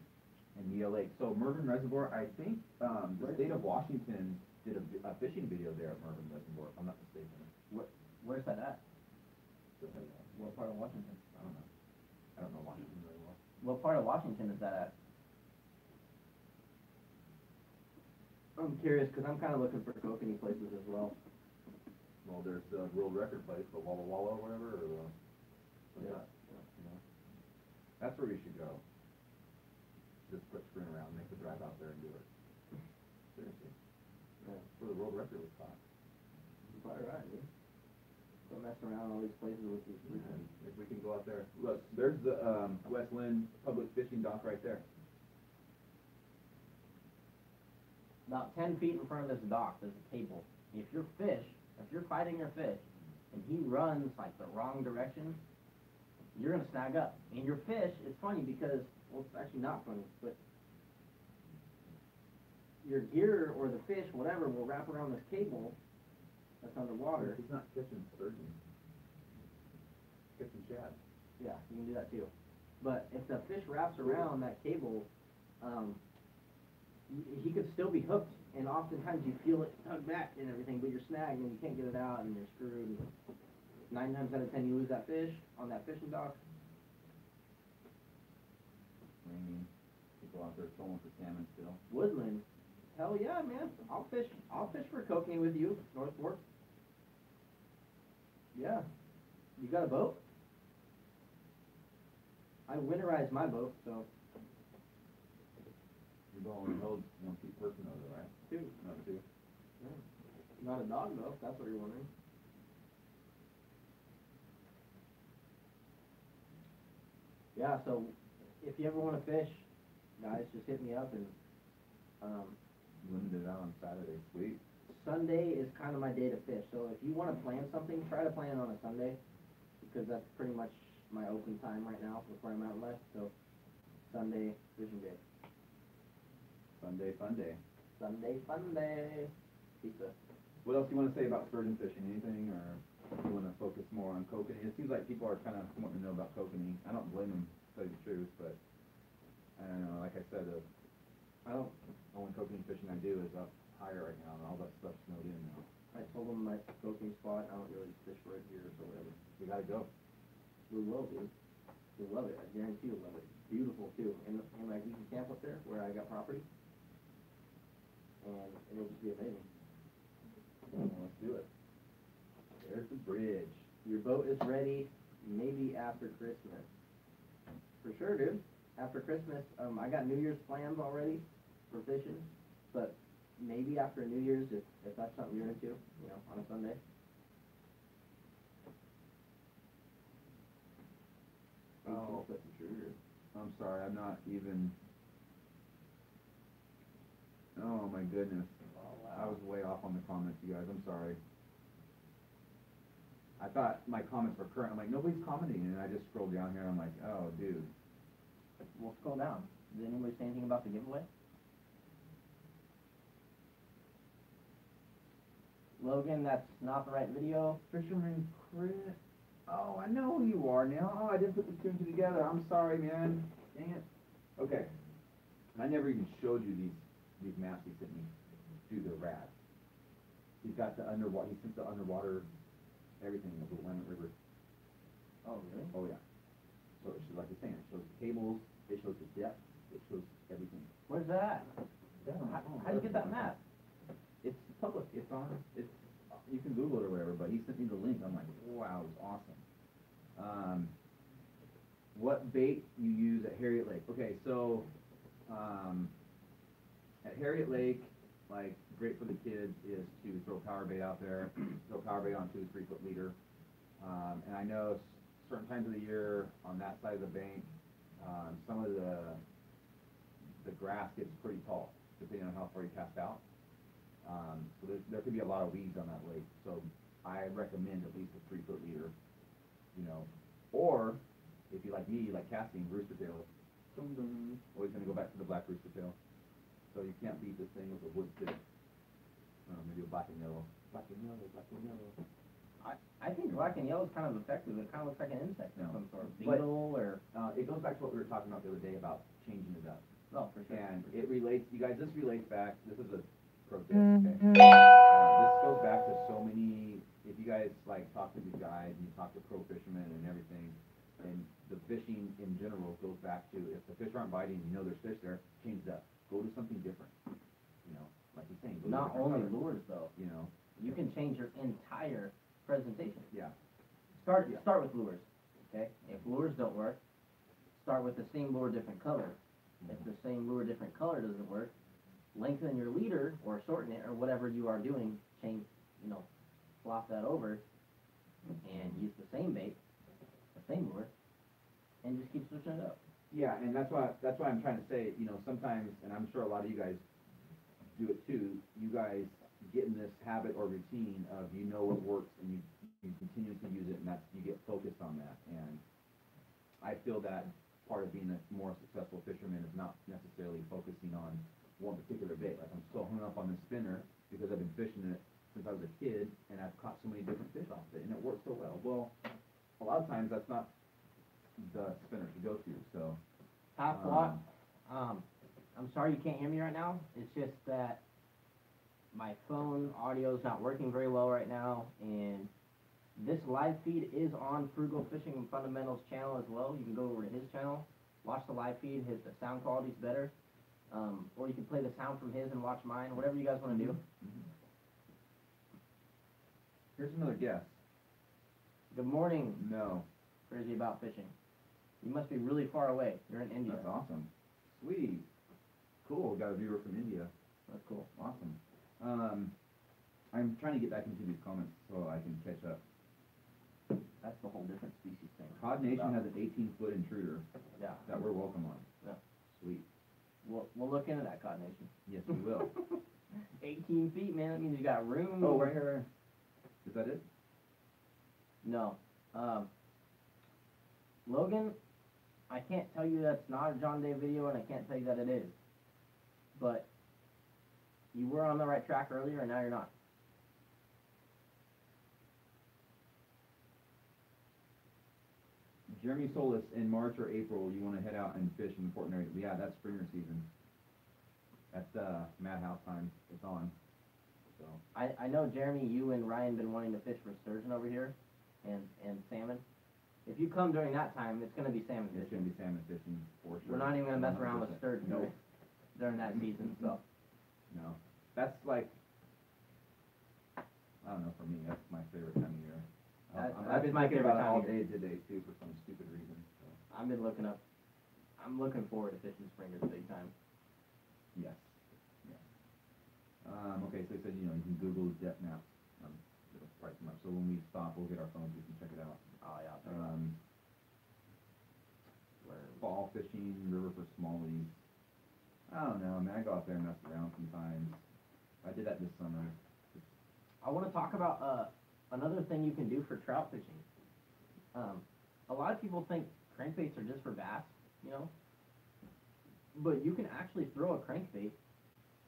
and Yale Lake, so Merwin Reservoir, I think, um, the state of Washington did a, a fishing video there at Merwin Reservoir, if I'm not mistaken. What, Where's that at? Just like that. What part of Washington? I don't know, I don't know Washington very well. What part of Washington is that at? I'm curious, cause I'm kinda looking for kokanee places as well. Well, there's the world record place, the Walla Walla or whatever, or the, what's Yeah, you know? That's where we should go. Just quit screwing around, make the drive out there and do it. Seriously, Yeah, where the world record was caught. you're probably right, dude. Don't mess around all these places with these And if we can go out there, look, there's the, um, West Linn Public Fishing Dock right there. about ten feet in front of this dock, there's a cable. If your fish, if you're fighting your fish, and he runs like the wrong direction, you're gonna snag up. And your fish, it's funny because, well, it's actually not funny, but your gear or the fish, whatever, will wrap around this cable that's underwater. He's not catching sturgeon. Catching shad. Yeah, you can do that too. But if the fish wraps around that cable, um, he- he could still be hooked, and oftentimes you feel it tug back and everything, but you're snagged and you can't get it out and you're screwed. Nine times out of ten, you lose that fish on that fishing dock. People out there trolling for salmon still. Woodland, hell yeah, man, I'll fish, I'll fish for kokanee with you, North Fork. Yeah, you got a boat? I winterized my boat, so, You're going holds one feet person over there, right? two, No, two. not a dog though, if that's what you're wondering. Yeah, so if you ever wanna fish, guys, just hit me up and, um, Limited out on Saturday, sweet. Sunday is kind of my day to fish, so if you wanna plan something, try to plan it on a Sunday, because that's pretty much my open time right now before I'm out life, so Sunday, fishing day. Sunday, fun day. Sunday, fun day, pizza. What else do you wanna say about sturgeon fishing, anything, or you wanna focus more on kokanee? It seems like people are kinda wanting to know about kokanee, I don't blame them, to tell you the truth, but, I don't know, like I said, uh, I don't, only kokanee fishing I do is up higher right now, and all that stuff's snowed in now. I told them my cooking spot, I don't really fish right here, so whatever. We gotta go. we will, dude. You'll love it, I guarantee you'll love it. Beautiful too, and, and like you can camp up there where I got property. And it'll just be amazing. Let's do it. There's the bridge. Your boat is ready, maybe after Christmas. For sure, dude. After Christmas, um, I got New Year's plans already for fishing, but maybe after New Year's, if, if that's something you're into, you know, on a Sunday. Oh. Eighteen foot intruder. I'm sorry, I'm not even. Oh my goodness, I was way off on the comments, you guys, I'm sorry. I thought my comments were current, I'm like, nobody's commenting, and I just scrolled down here, and I'm like, oh, dude. We'll scroll down. Did anybody say anything about the giveaway? Logan, that's not the right video. Fisherman Chris, oh, I know who you are now, oh, I didn't put the two and two together, I'm sorry, man, dang it. Okay, I never even showed you these, these maps he sent me, dude, they're rad. He's got the underwater, he sent the underwater, everything of the Willamette River, Oh, really? oh yeah. So it's like you're saying, it shows the cables, it shows the depth, it shows everything. Where's that? How, how do you get that map? It's public, it's on, it's, you can Google it or whatever, but he sent me the link, I'm like, wow, it was awesome. Um, what bait you use at Harriet Lake, okay, so, um, at Harriet Lake, like, great for the kids is to throw power bait out there, throw power bait on two, three foot leader. Um, and I know certain times of the year, on that side of the bank, um, some of the, the grass gets pretty tall, depending on how far you cast out. Um, so there, there could be a lot of weeds on that lake, so I recommend at least a three foot leader, you know. Or, if you like me, you like casting rooster tail, always gonna go back to the black rooster tail. So you can't beat this thing with a wood stick. Uh, maybe a black and yellow, black and yellow, black and yellow. I, I think black and yellow is kind of effective. It kind of looks like an insect No. of some sort, But- beetle or, Uh, it goes back to what we were talking about the other day about changing it up. oh, for sure. And it relates, you guys, this relates back, this is a pro tip, okay? Uh, this goes back to so many, if you guys like talk to these guys and you talk to pro fishermen and everything, and the fishing in general goes back to, if the fish aren't biting, you know there's fish there, change it up. Go to something different, you know, like you're saying, go to a Not only lures though, You know, you can change your entire presentation. yeah, Start, Yeah. start with lures, okay? If lures don't work, start with the same lure, different color. If mm-hmm. the same lure, different color doesn't work, lengthen your leader or shorten it or whatever you are doing, change, you know, flop that over and use the same bait, the same lure, and just keep switching it up. Yeah, and that's why, that's why I'm trying to say, you know, sometimes, and I'm sure a lot of you guys do it too, you guys get in this habit or routine of you know what works and you, you continue to use it and that's, you get focused on that, and I feel that part of being a more successful fisherman is not necessarily focusing on one particular bait, like I'm so hung up on the spinner because I've been fishing it since I was a kid and I've caught so many different fish off it and it works so well, well, a lot of times that's not the spinner to go to, so. Half Um, watt, um, I'm sorry you can't hear me right now, it's just that my phone audio is not working very well right now, and this live feed is on Frugal Fishing and Fundamentals channel as well, you can go over to his channel, watch the live feed, his, the sound quality's better, um, or you can play the sound from his and watch mine, whatever you guys wanna do. Here's another guess. Good morning, No. Crazy About Fishing. You must be really far away, you're in India, That's awesome. Sweet. Cool. Got a viewer from India. that's cool. Awesome. Um, I'm trying to get back into these comments so I can catch up. That's the whole different species thing. Cod Nation has an 18 foot intruder Yeah, that we're welcome on. Yeah. Sweet. we'll, we'll look into that, Cod Nation. Yes, we will. Eighteen feet, man, that means you got room. oh, right here. Is that it? No, um, Logan, I can't tell you that's not a John Day video, and I can't tell you that it is. But you were on the right track earlier, and now you're not. Jeremy Solis, in March or April, you want to head out and fish in the Portland area. Yeah, that's springer season. That's uh, madhouse time. It's on. So. I, I know Jeremy, you and Ryan been wanting to fish for sturgeon over here, and, and salmon. If you come during that time, it's gonna be salmon fishing. It's gonna fishing. be salmon fishing for sure. We're not even gonna mess around with 100%. sturgeon Nope. During that season, so. No, That's like, I don't know, for me, that's my favorite time of year. That- I've been my thinking favorite about it all day today too, for some stupid reason, so. I've been looking up, I'm looking forward to fishing springers big time. Yes, yes. Um, okay, so you said, you know, you can Google depth maps, um, it'll probably come up, so when we stop, we'll get our phones, we can check it out. Oh, yeah, I'll tell you. Um, Where- fall fishing, river for smallies. I don't know, I mean, I go out there and mess around sometimes. I did that this summer. I wanna talk about, uh, another thing you can do for trout fishing. Um, a lot of people think crankbaits are just for bass, you know? But you can actually throw a crankbait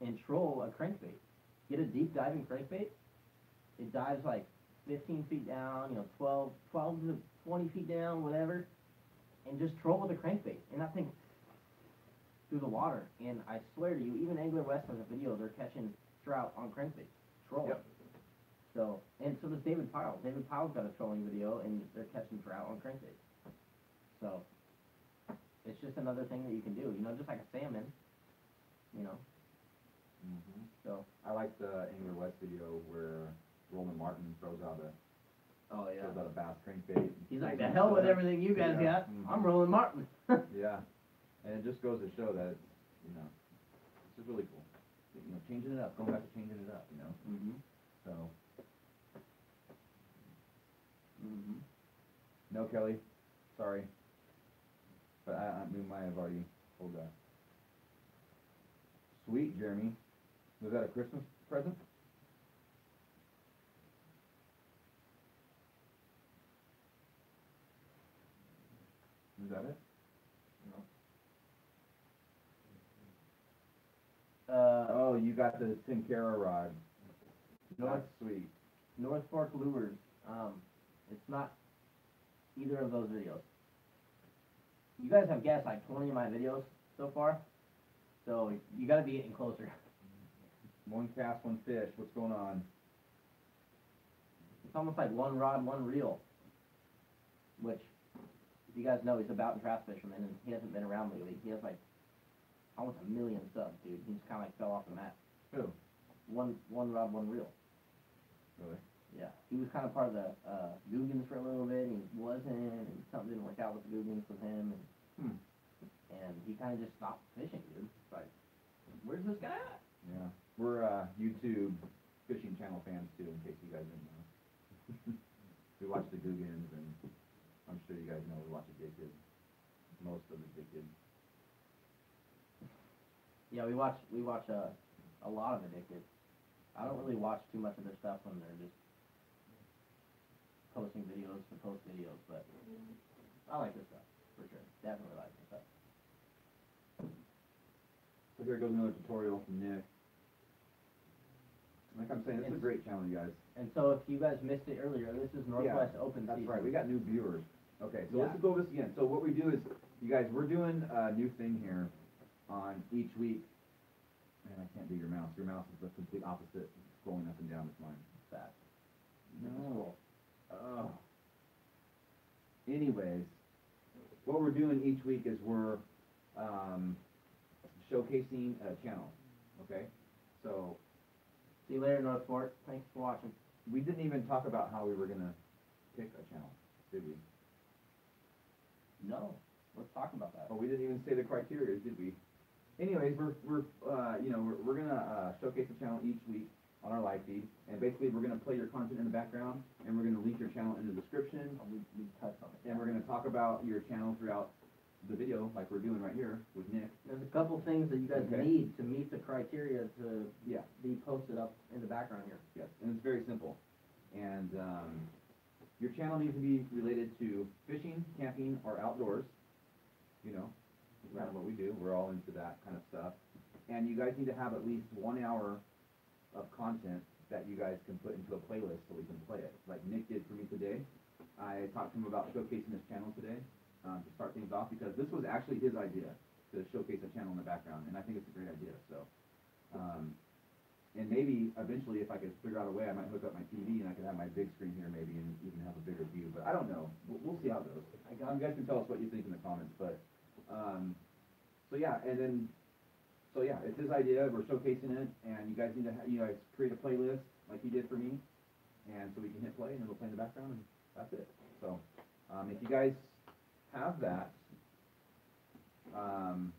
and troll a crankbait. Get a deep diving crankbait, it dives like fifteen feet down, you know, 12, 12 to twenty feet down, whatever, and just troll with a crankbait, and that thing through the water, and I swear to you, even Angler West has a video, they're catching trout on crankbait, trolling. Yep. So, and so does David Pyle. David Pyle's got a trolling video, and they're catching trout on crankbait. So, it's just another thing that you can do, you know, just like a salmon, you know, Mm-hmm. so. I like the Angler West video where Roland Martin throws out a, Oh, yeah. throws out a bass crankbait. He's like, the hell with everything you guys Yeah. got, Mhm. I'm Roland Martin. Yeah, and it just goes to show that, you know, it's just really cool. You know, changing it up, going back to changing it up, you know, Mm-hmm, so, mm-hmm. no Kelly, sorry. But I, I, we might have already told that. Sweet, Jeremy. Was that a Christmas present? Is that it? Uh, Oh, you got the Tenkara rod. North, That's sweet. North Fork Lures, um, it's not either of those videos. You guys have guessed like twenty of my videos so far, so you gotta be getting closer. One cast, one fish. What's going on? It's almost like one rod, one reel. Which, if you guys know, he's a bout and trout fisherman, and he hasn't been around lately. He has like almost a million subs, dude. He just kind of like fell off the map. Who? One, one rod, one reel. Really? Yeah, he was kind of part of the uh, Googans for a little bit, and he wasn't, and something didn't work out with the Googans with him, and Hmm. and he kind of just stopped fishing, dude. Like, where's this guy at? Yeah. We're uh, YouTube fishing channel fans too, in case you guys didn't know. we watch the Googans, and I'm sure you guys know we watch Addicted. Most of Addicted. Yeah, we watch we watch uh, a lot of Addicted. I don't really watch too much of their stuff when they're just posting videos to post videos, but I like this stuff for sure. Definitely like this stuff. So here goes another tutorial from Nick. Like I'm saying, this is a great channel, you guys. And so, if you guys missed it earlier, this is Northwest Open That's season. right, we got new viewers. Okay, so Yeah. let's go over this again. So what we do is, you guys, we're doing a new thing here on each week. Man, I can't do your mouse. Your mouse is the complete opposite, scrolling up and down with mine. Fast. No. Oh. Anyways, what we're doing each week is we're, um, showcasing a channel, okay? So, See you later, North Fork. Thanks for watching. we didn't even talk about how we were gonna pick a channel, did we? No, let's talk about that. Oh, we didn't even say the criteria, did we? Anyways, we're, we're, uh, you know, we're, we're gonna, uh, showcase the channel each week on our live feed. And basically, we're gonna play your content in the background, and we're gonna link your channel in the description. We, we touched on it. And we're gonna talk about your channel throughout the video, like we're doing right here with Nick. There's a couple things that you guys Okay. need to meet the criteria to Yeah. be posted up in the background here. Yes, and it's very simple. And, um, your channel needs to be related to fishing, camping, or outdoors. You know, of what we do, we're all into that kind of stuff. And you guys need to have at least one hour of content that you guys can put into a playlist so we can play it, like Nick did for me today. I talked to him about showcasing his channel today, um, to start things off, because this was actually his idea, to showcase a channel in the background, and I think it's a great idea, so. Um, and maybe eventually if I could figure out a way, I might hook up my TV and I could have my big screen here maybe and even have a bigger view, but I don't know. We'll, we'll see how it goes. You guys can tell us what you think in the comments, but, um, so yeah, and then, so yeah, it's his idea, we're showcasing it, and you guys need to, ha- you guys create a playlist like he did for me, and so we can hit play and it'll play in the background and that's it. So, um, if you guys have that, um,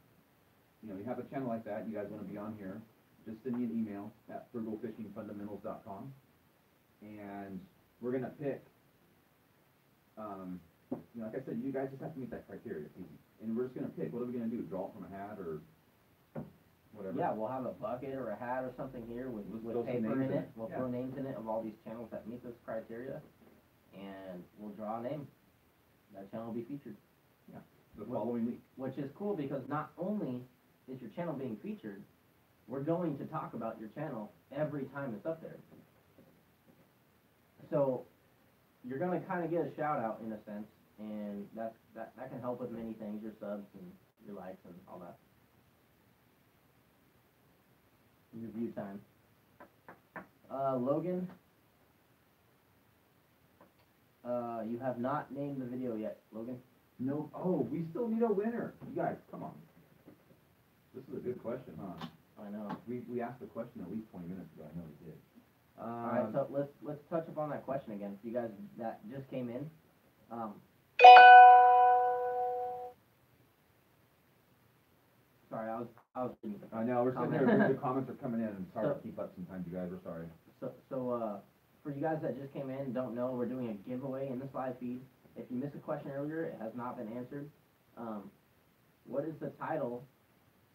you know, you have a channel like that, you guys wanna be on here, just send me an email at frugalfishingfundamentals.com, and we're gonna pick, um, you know, like I said, you guys just have to meet that criteria. And we're just gonna pick, what are we gonna do, draw it from a hat or whatever? Yeah, we'll have a bucket or a hat or something here with, Let's with some paper names in in it. it, We'll yeah. throw names in it of all these channels that meet this criteria, and we'll draw a name. That channel will be featured, The following week. which is cool because not only is your channel being featured, we're going to talk about your channel every time it's up there. So, you're gonna kinda get a shout out in a sense, and that's, that, that can help with many things, your subs and your likes and all that. Your view time. Uh, Logan. Uh, you have not named the video yet, Logan. No, oh, we still need a winner. You guys, come on. This is a good question, huh? I know. We, we asked the question at least twenty minutes ago, I know we did. Alright, Um, so let's, let's touch upon that question again, you guys that just came in. Um. Sorry, I was, I was reading the I know, we're sitting comment. the comments are coming in, and hard to So- keep up sometimes, you guys, we're sorry. So, so, uh, for you guys that just came in and don't know, we're doing a giveaway in this live feed. If you missed a question earlier, it has not been answered. Um, what is the title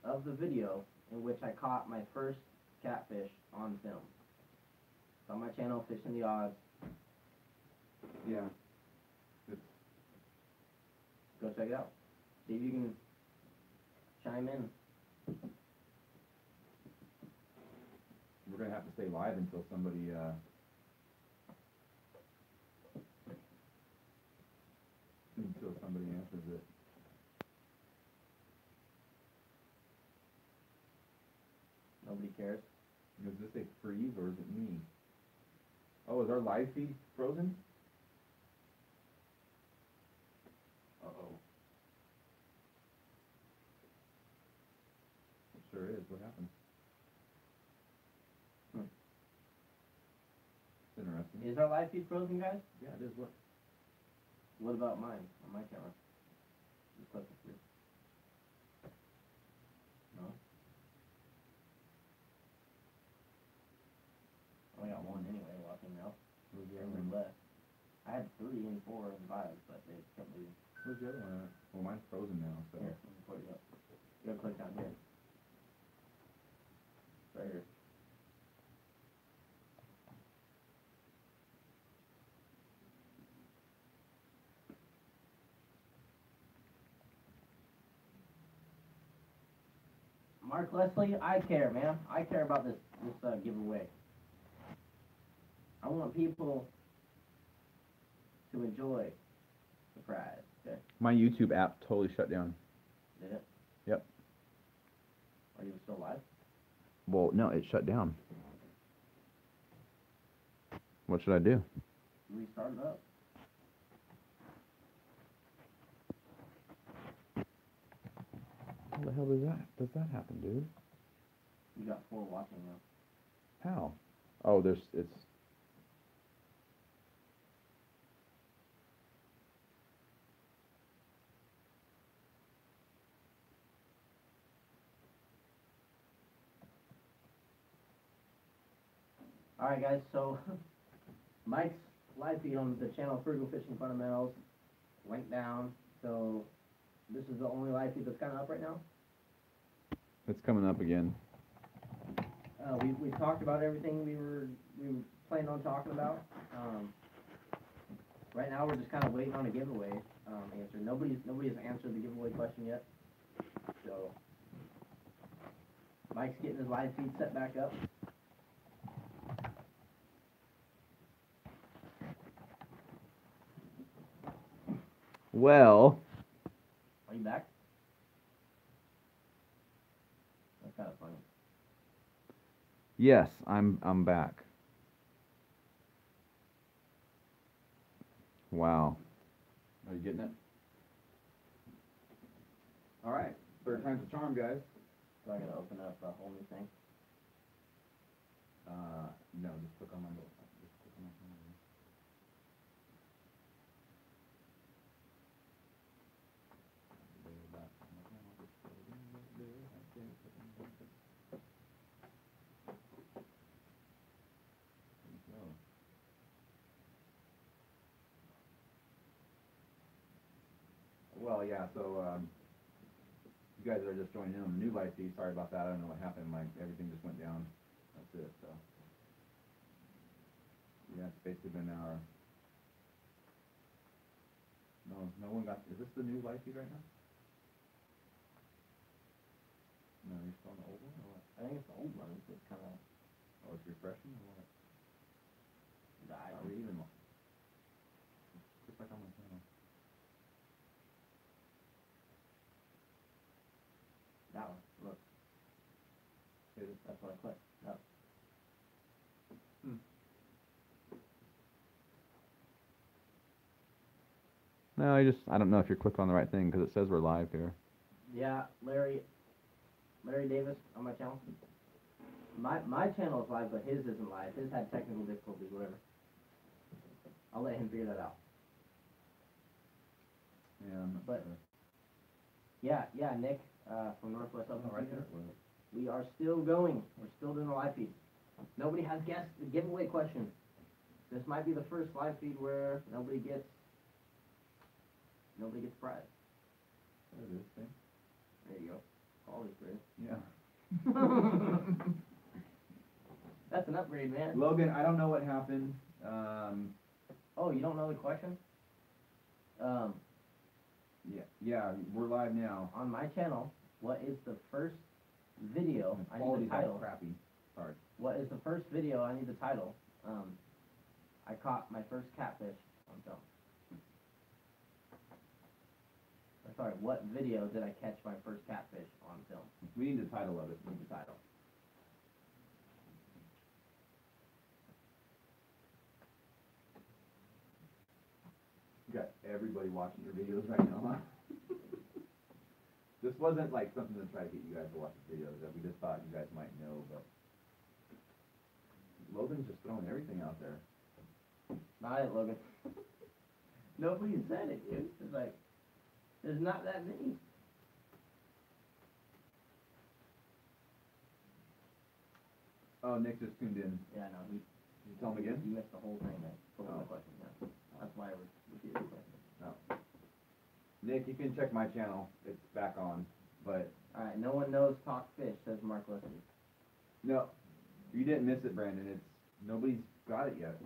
of the video in which I caught my first catfish on film? It's on my channel, Fishing the Odds. Yeah. Go check it out. See if you can chime in. we're gonna have to stay live until somebody, uh, until somebody answers it. Nobody cares. Does this say freeze or is it me? Oh, is our live feed frozen? Uh-oh. It sure is, what happened? Hmm. It's interesting. Is our live feed frozen, guys? Yeah, it is, what? What about mine, on my camera? Just click it through. No? I only got one anyway watching now. Where's the other one? left. I had three and four and five, but they kept leaving. Where's the other one at? Well, mine's frozen now, so. Here, let me put it up. You gotta click down here. Right here. Mark Leslie, I care, man. I care about this this uh, giveaway. I want people to enjoy the prize. Okay, My YouTube app totally shut down. did it? Yep. Are you still live? Well, no, it shut down. What should I do? Restart it up. How the hell does that, does that happen, dude? You got four watching now. How? Oh, there's, it's. All right, guys. So Mike's live feed on the channel Frugal Fishing Fundamentals went down. So this is the only live feed that's kind of up right now. It's coming up again. Uh, we we talked about everything we were we were planning on talking about. Um, right now we're just kind of waiting on a giveaway um, answer. Nobody's nobody has answered the giveaway question yet. So Mike's getting his live feed set back up. Well, Are back? That's kind of funny. Yes, I'm I'm back. Wow. Are you getting it? All right. Third time's a charm, guys. So I gotta open up a whole new thing. Uh, no, just click on my little. Just click on my camera. Well, yeah, so, um, you guys are just joining in on the new live feed, sorry about that, I don't know what happened, my, everything just went down, that's it, so. Yeah, it's basically been our. No, no one got, is this the new live feed right now? No, you're still on the old one, or what? I think it's the old one, it's kinda, Oh, it's refreshing, or what? I Are we even? Just like on my channel. that one, look, Hit it. that's what I clicked, that, No, I just, I don't know if you're clicking on the right thing, cause it says we're live here. yeah, Larry, Larry Davis on my channel. My, my channel is live, but his isn't live, his had technical difficulties, whatever. I'll let him figure that out. Yeah, I'm not But- sure. Yeah, yeah, Nick, uh, from Northwest Open Oh, right Season. there, it was. We are still going. We're still doing the live feed. Nobody has guessed the giveaway question. This might be the first live feed where nobody gets nobody gets prize. There it is, see? There you go. Quality prize. Yeah. That's an upgrade, man. Logan, I don't know what happened, um, Oh, you don't know the question? Um, yeah, yeah, we're live now. on my channel, what is the first video? I need the title. crappy, sorry. What is the first video? I need the title. Um, I caught my first catfish on film. Or Sorry, what video did I catch my first catfish on film? We need the title of it. Need the title. You got everybody watching your videos right now, huh? This wasn't like something to try to get you guys to watch the videos, that we just thought you guys might know, but Logan's just throwing everything out there. Not it, Logan. Nobody said it, dude. It's like, there's not that many. Oh, Nick just tuned in. Yeah, no, he. Did you tell him again? You missed the whole thing, man. Oh. the question, yeah. That's why I was repeated the question. Nick, you can check my channel, it's back on, but, Alright, no one knows talk fish, says Mark Leslie. no, you didn't miss it, Brandon, it's, nobody's got it yet.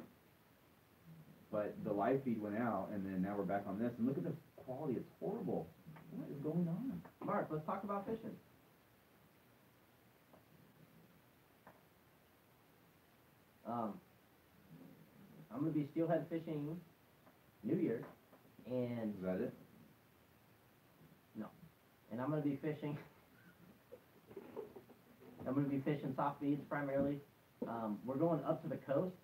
But the live feed went out, and then now we're back on this, and look at the quality, it's horrible. What is going on? Mark, let's talk about fishing. Um, I'm gonna be steelhead fishing New Year, and Is that it? And I'm gonna be fishing. I'm gonna be fishing soft beads primarily. Um, we're going up to the coast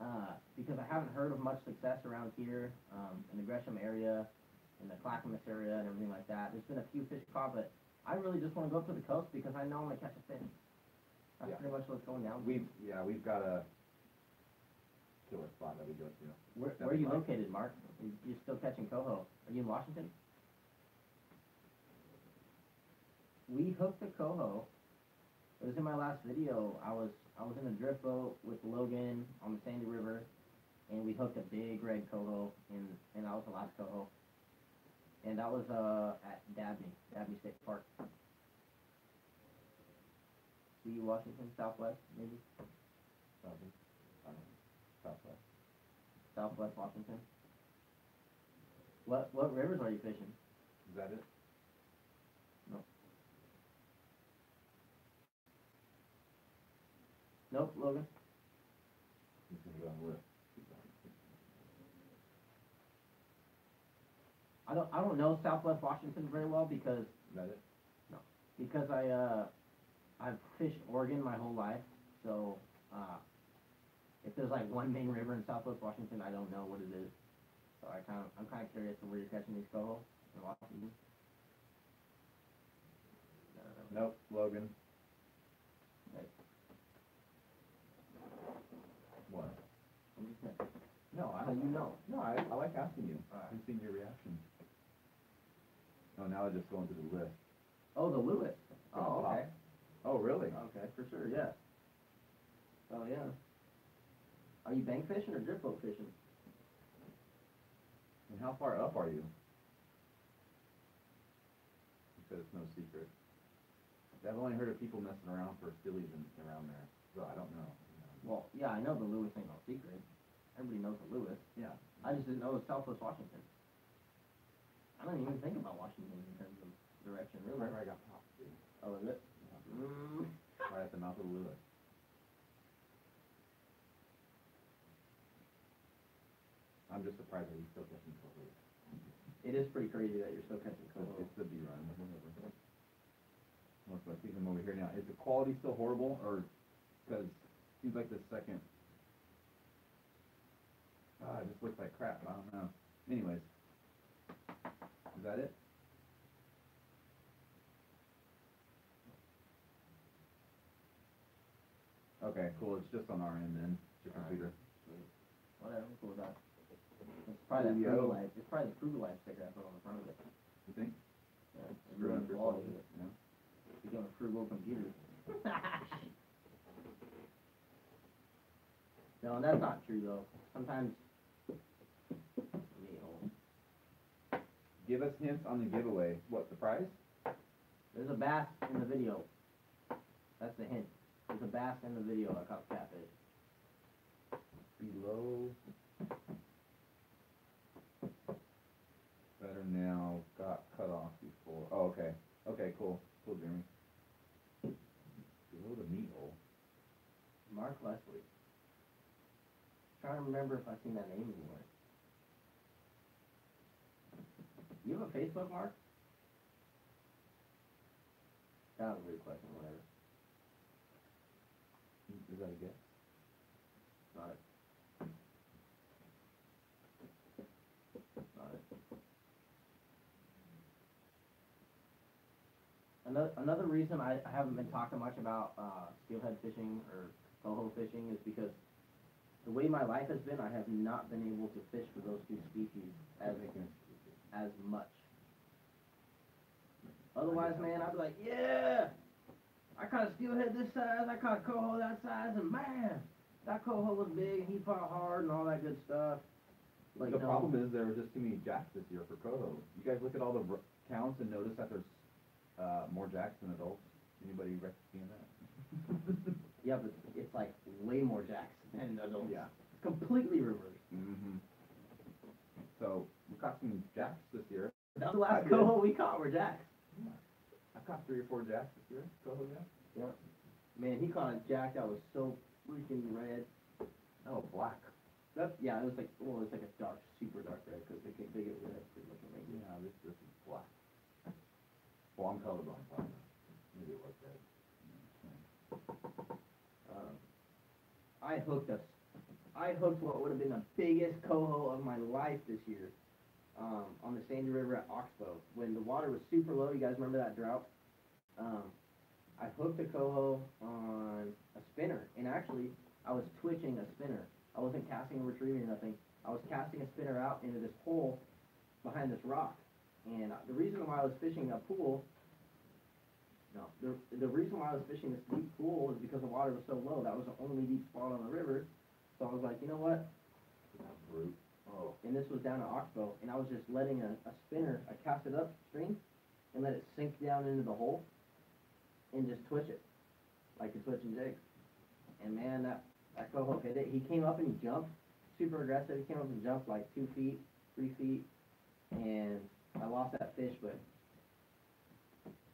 uh, because I haven't heard of much success around here um, in the Gresham area, in the Clackamas area, and everything like that. There's been a few fish caught, but I really just want to go up to the coast because I know I'm gonna catch a fish. That's Yeah. pretty much what's going down. We've, yeah, we've got a killer spot that we go to. Where, where are you located, Mark? You- You're still catching coho. Are you in Washington? We hooked a coho. It was in my last video. I was I was in a drift boat with Logan on the Sandy River, and we hooked a big red coho, and and that was the last coho. And that was uh at Dabney, Dabney State Park. See Washington, Southwest, maybe know, Southwest. Southwest Washington. What what rivers are you fishing? Is that it? Nope, Logan. He's gonna go on the list. I don't I don't know Southwest Washington very well because Is that it? because I uh I've fished Oregon my whole life So, uh, if there's like one main river in Southwest Washington, I don't know what it is. So I kind of, I'm kind of curious to where you're catching these coho in Washington. I don't know. Nope, Logan. Right. What? I'm just saying. No, I don't you know. No, I, I like asking you. I'm seeing your reaction. Oh, now I'm just going through the list. Oh, the Lewis. Oh, okay. Oh, really? Okay, for sure, yeah. Oh, yeah. Are you bank fishing or drift boat fishing? And how far up are you? Because it's no secret. I've only heard of people messing around for sillies in, around there, so I don't know. know. Well, yeah, I know the Lewis ain't no secret. Everybody knows the Lewis. Yeah. I just didn't know it was Southwest Washington. I don't even think about Washington in terms of direction, really. Right where I got popped. Oh, is it? Mm, Right at the mouth of the Lewis. I'm just surprised that he's still catching coho. it is pretty crazy that you're still catching coho. it's the B run, I see him over here now. Is the quality still horrible, or, cause seems like the second. Ah, it just looks like crap, I don't know. Anyways. Is that it? Okay, cool, it's just on our end then, it's your computer. Whatever, cool with that. It's probably that. Frugal Life, it's probably the Frugal Life sticker I put on the front of it. You think? Yeah, it's Screw for quality. quality, yeah. Become a frugal computer. No, that's not true though. Sometimes. Give us hints on the giveaway, what, the prize? There's a bass in the video. That's the hint. There's a bass in the video that caught catfish. Below. Better now, got cut off before, oh, okay, okay, cool, cool, Jeremy. Below the meat hole. Mark Leslie. i Trying to remember if I've seen that name anywhere. You have a Facebook, Mark? That was a weird question, whatever. Is that a guess? Not it. Not it. Another, another reason I, I haven't been talking much about, uh, steelhead fishing or coho fishing is because the way my life has been, I have not been able to fish for those two species as, as much. Otherwise, man, I'd be like, yeah, I caught a steelhead this size, I caught a coho that size, and man, that coho was big and he fought hard and all that good stuff. Like, The no, problem is there were just too many jacks this year for coho. You guys look at all the r- counts and notice that there's, uh, more jacks than adults. Anybody seeing that? Yeah, but it's like way more jacks than adults. Yeah. It's completely reversed. Mm-hmm. So, caught some jacks this year. The last coho we caught were jacks. I caught three or four jacks this year, coho jacks. Yeah. Man, he caught a jack that was so freaking red. Oh, black. That, yeah, it was like, well, it's like a dark, super dark red, because they get, they get red pretty much amazing. Yeah, this, this is black. Well, I'm colorblind, so I maybe it was red. Um, I hooked us, I hooked what would have been the biggest coho of my life this year, um, on the Sandy River at Oxbow, when the water was super low, you guys remember that drought? Um, I hooked a coho on a spinner, and actually, I was twitching a spinner. I wasn't casting and retrieving or nothing, I was casting a spinner out into this hole behind this rock. And the reason why I was fishing a pool no, the, the reason why I was fishing this deep pool was because the water was so low. That was the only deep spot on the river. So I was like, you know what? Brute. Oh. And this was down at Oxbow, and I was just letting a, a spinner, I cast it up upstream, and let it sink down into the hole, and just twitch it, like a twitching jig. And man, that, that coho hit it. He came up and he jumped, super aggressive. He came up and jumped like two feet, three feet, and I lost that fish, but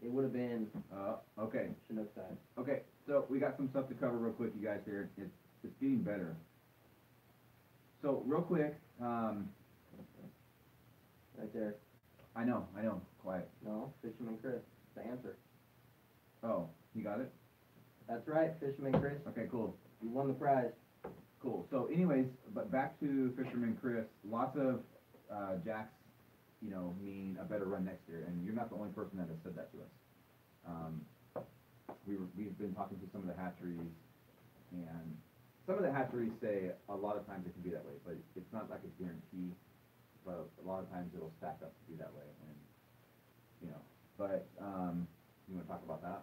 it would have been Uh, okay, Chinook size. okay, so we got some stuff to cover real quick, you guys here. It's, it's getting better. So, real quick, um, Right there. I know, I know, quiet. No, Fisherman Chris, the answer. Oh, you got it? That's right, Fisherman Chris, Okay, cool. you won the prize. Cool. So anyways, but back to Fisherman Chris, lots of, uh, jacks, you know, mean a better run next year, and you're not the only person that has said that to us. Um, we were, we've been talking to some of the hatcheries, and some of the hatcheries say a lot of times it can be that way, but it's not like a guarantee. But a lot of times it'll stack up to be that way, and, you know, but, um, you wanna talk about that?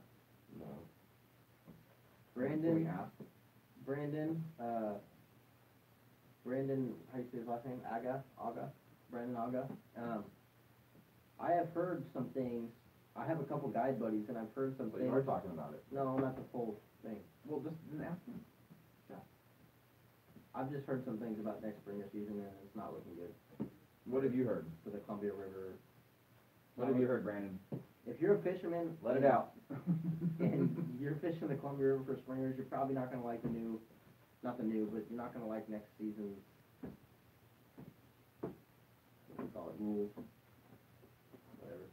No. Before we Brandon. Brandon, uh, Brandon, how do you say his last name? Aga, Aga, Brandon Aga. Um, I have heard some things, I have a couple guide buddies and I've heard some But you are talking about it. No, not the full thing. Well, just ask him. I've just heard some things about next springer season and it's not looking good What have you heard? for the Columbia River. What have you heard, Brandon? If you're a fisherman. Let it out. and you're fishing the Columbia River for springers, you're probably not gonna like the new, not the new, but you're not gonna like next season's, what do you call it, rules, whatever.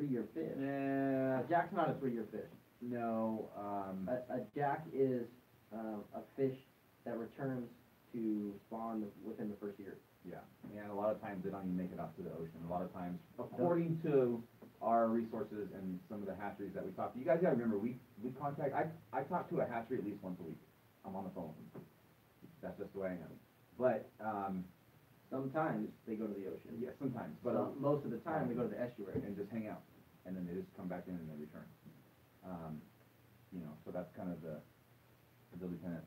Three-year fish. Yeah, A jack's not a three-year fish. no, um, A, a jack is, um, a fish that returns to spawn within the first year. yeah, and a lot of times they don't even make it out to the ocean, a lot of times, according to our resources and some of the hatcheries that we talk to, you guys gotta remember, we, we contact, I, I talk to a hatchery at least once a week, I'm on the phone with them. That's just the way I am, but, um, Sometimes they go to the ocean. yeah, sometimes, but, But um, most of the time, they go to the estuary. and just hang out, and then they just come back in and they return. Um, you know, so that's kind of the, the lieutenant.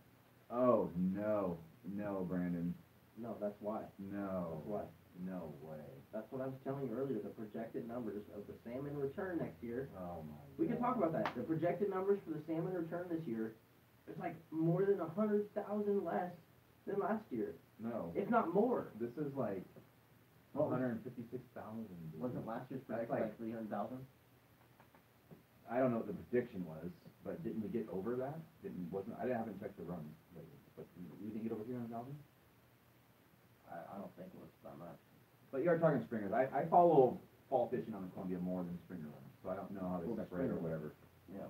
Oh, no, no, Brandon, No, that's why. no. That's why. No way. That's what I was telling you earlier, the projected numbers of the salmon return next year. Oh my. We can talk about that. The projected numbers for the salmon return this year, it's like more than a hundred thousand less than last year, No, if not more. this is like Oh. What was- hundred and fifty-six thousand. Wasn't last year's That's like- like three hundred thousand? I don't know what the prediction was, but didn't we get over that? Didn't, wasn't, I haven't checked the run lately, but we didn't get over three hundred thousand? I, I don't think it was that much. But you are talking springers. I, I follow fall fishing on the Columbia more than springer runs, so I don't know how they Well, separate or springer whatever. Yeah.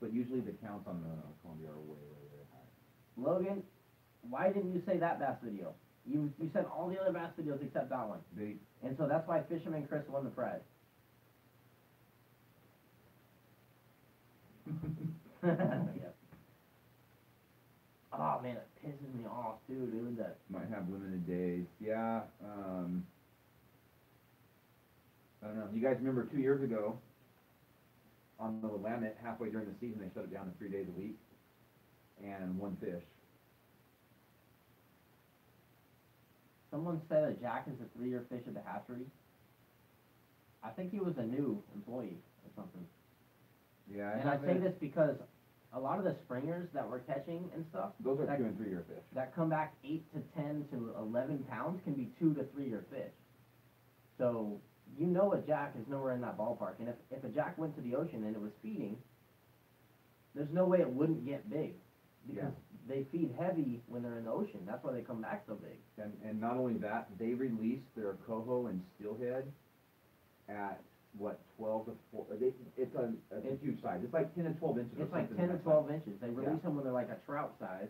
But usually the counts on the Columbia are way, way, way high. Logan, why didn't you say that bass video? You, you said all the other bass videos except that one. They, And so that's why Fisherman Chris won the prize. Yep. Oh man, it pisses me off dude. That might have limited days, yeah, um. I don't know, you guys remember two years ago, on the Willamette, halfway during the season, they shut it down to three days a week, and one fish. Someone said a jack is a three-year fish at the hatchery. I think he was a new employee or something. Yeah, And I say this because a lot of the springers that we're catching and stuff Those are that- two and three year fish. that come back eight to ten to eleven pounds can be two to three year fish. So you know a jack is nowhere in that ballpark, and if, if a jack went to the ocean and it was feeding, there's no way it wouldn't get big. Because they feed heavy when they're in the ocean, that's why they come back so big. And, and not only that, they release their coho and steelhead at, what, twelve to four, they, it's a, it's a It's- huge size, it's like ten to twelve inches or It's like ten to twelve size. inches, they release them when they're like a trout size,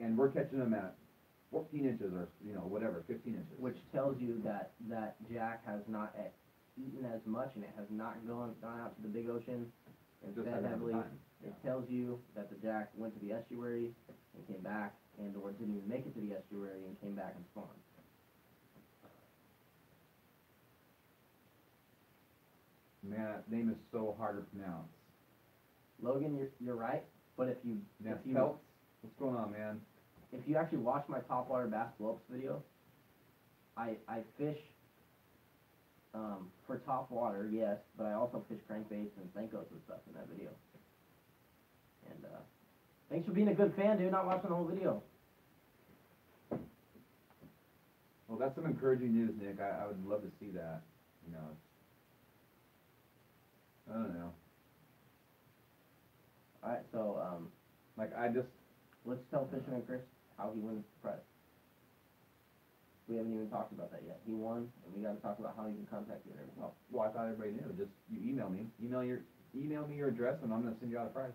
And we're catching them at fourteen inches or, you know, whatever, fifteen inches. which tells you that, that jack has not eaten as much and it has not gone, gone out to the big ocean. And Just fed hasn't had the heavily. It tells you that the jack went to the estuary and came back, and or didn't even make it to the estuary and came back and spawned. Man, that name is so hard to pronounce. Logan, you're, you're right, but if you, if Now, you, Peltz, what's going on, man? if you actually watch my topwater bass blowups video, I, I fish, um, for top water, yes, but I also fish crankbaits and Senkos and stuff in that video. And, uh, thanks for being a good fan, dude, not watching the whole video. Well, that's some encouraging news, Nick. I, I would love to see that, you know. I don't know, Alright, so, um, like, I just, let's tell Fisherman Chris how he wins the prize. We haven't even talked about that yet. He won, and we gotta talk about how he can contact you and everything. Well, well, I thought everybody knew, just, you email me, email your, email me your address and I'm gonna send you out a prize.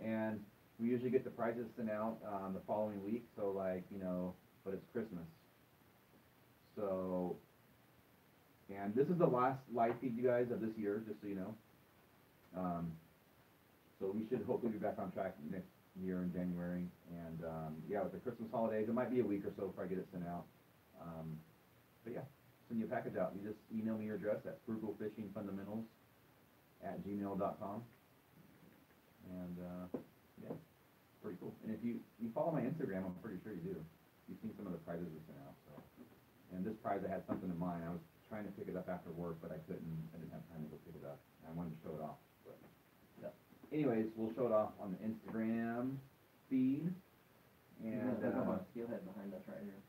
And we usually get the prizes sent out, um, the following week, so like, you know, but it's Christmas. So, and this is the last live feed, you guys, of this year, just so you know. Um, so we should hopefully be back on track next year in January, and, um, yeah, with the Christmas holidays, it might be a week or so before I get it sent out. Um, but yeah, send you a package out, you just email me your address at frugalfishingfundamentals at gmail dot com. And, uh, yeah, pretty cool. And if you, you follow my Instagram, I'm pretty sure you do. You've seen some of the prizes we sent out, so. And this prize, I had something in mind, I was trying to pick it up after work, but I couldn't, I didn't have time to go pick it up. I wanted to show it off, but, yeah. Anyways, we'll show it off on the Instagram feed. And, up uh, on a steelhead behind us right here.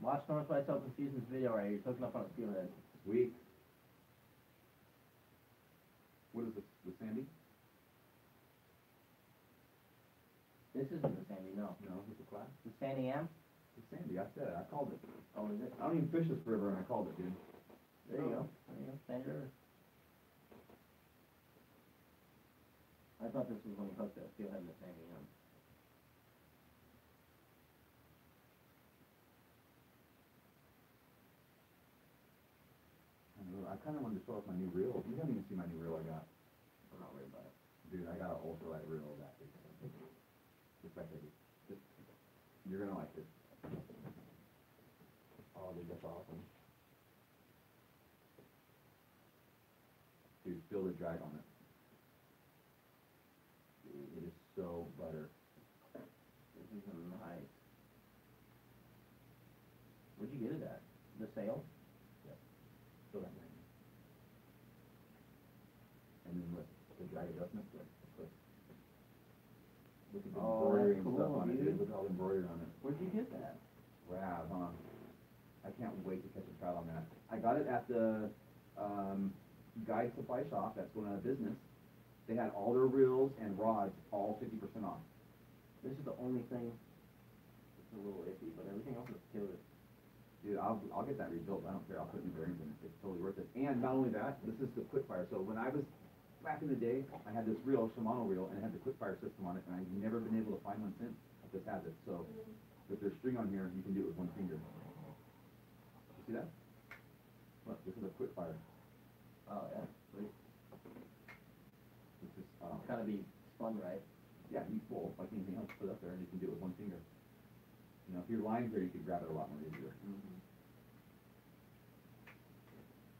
Watch Northwest Open Season's video right here. He's hooking up on a steelhead. Sweet. What is this, the Sandy? This isn't the Sandy, no. No, it's a class. The Sandy Am? The Sandy, I said it, I called it. Oh, is it? I don't even fish this river and I called it, dude. There you go. There you go. Sandy River. I thought this was when he hooked that steelhead in the Sandy Am. I I kinda wanted to show off my new reel. You haven't even seen my new reel I got. I'm not worried about it. Dude, I got an ultralight reel that big. Just like I just, you're gonna like this. Oh, dude, that's awesome. Dude, feel the drag on it. Dude, it is so butter. This is nice. Where'd you get it at? The sale? Feel that thing. And then look, the drag adjustment, look, look. Look at the Oh, embroidery that's and stuff cool, on it, dude. look at all the embroidery on it. Where'd you get that? Rad, huh? I can't wait to catch a trout on that. I got it at the, um, guide supply shop that's going out of business. They had all their reels and rods all fifty percent off. This is the only thing, it's a little iffy, but everything else is killer. Dude, I'll, I'll get that rebuilt, I don't care, I'll put new bearings in it, it's totally worth it. And not only that, this is the quick fire, so when I was, back in the day, I had this reel, Shimano reel, and it had the quick fire system on it, and I've never been able to find one since, this has it, so. If there's string on here, you can do it with one finger. You see that? Look, this is a quick fire, Oh, yeah, sweet. this is, um, It's gotta be spun right. yeah, you pull, like anything else, put it up there, and you can do it with one finger. You know, if you're lying here, you could grab it a lot more easier. Mm-hmm.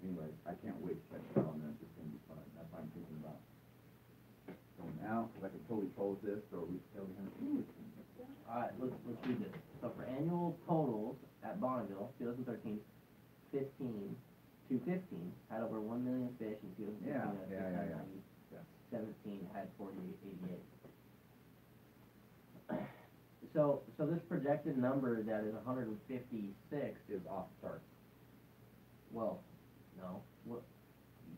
Anyways, I can't wait to catch it on this, it's gonna be fun, that's why I'm thinking about going out, cause I can totally with this, throw a weak tail behind it. Alright, let's, let's read this. So for annual totals at Bonneville, 2013, 15 to 15 had over 1 million fish in 2015 Yeah, yeah, yeah, yeah. Yeah. 17 had 4888. So, so this projected number that is 156, Is off the charts. well, no, what,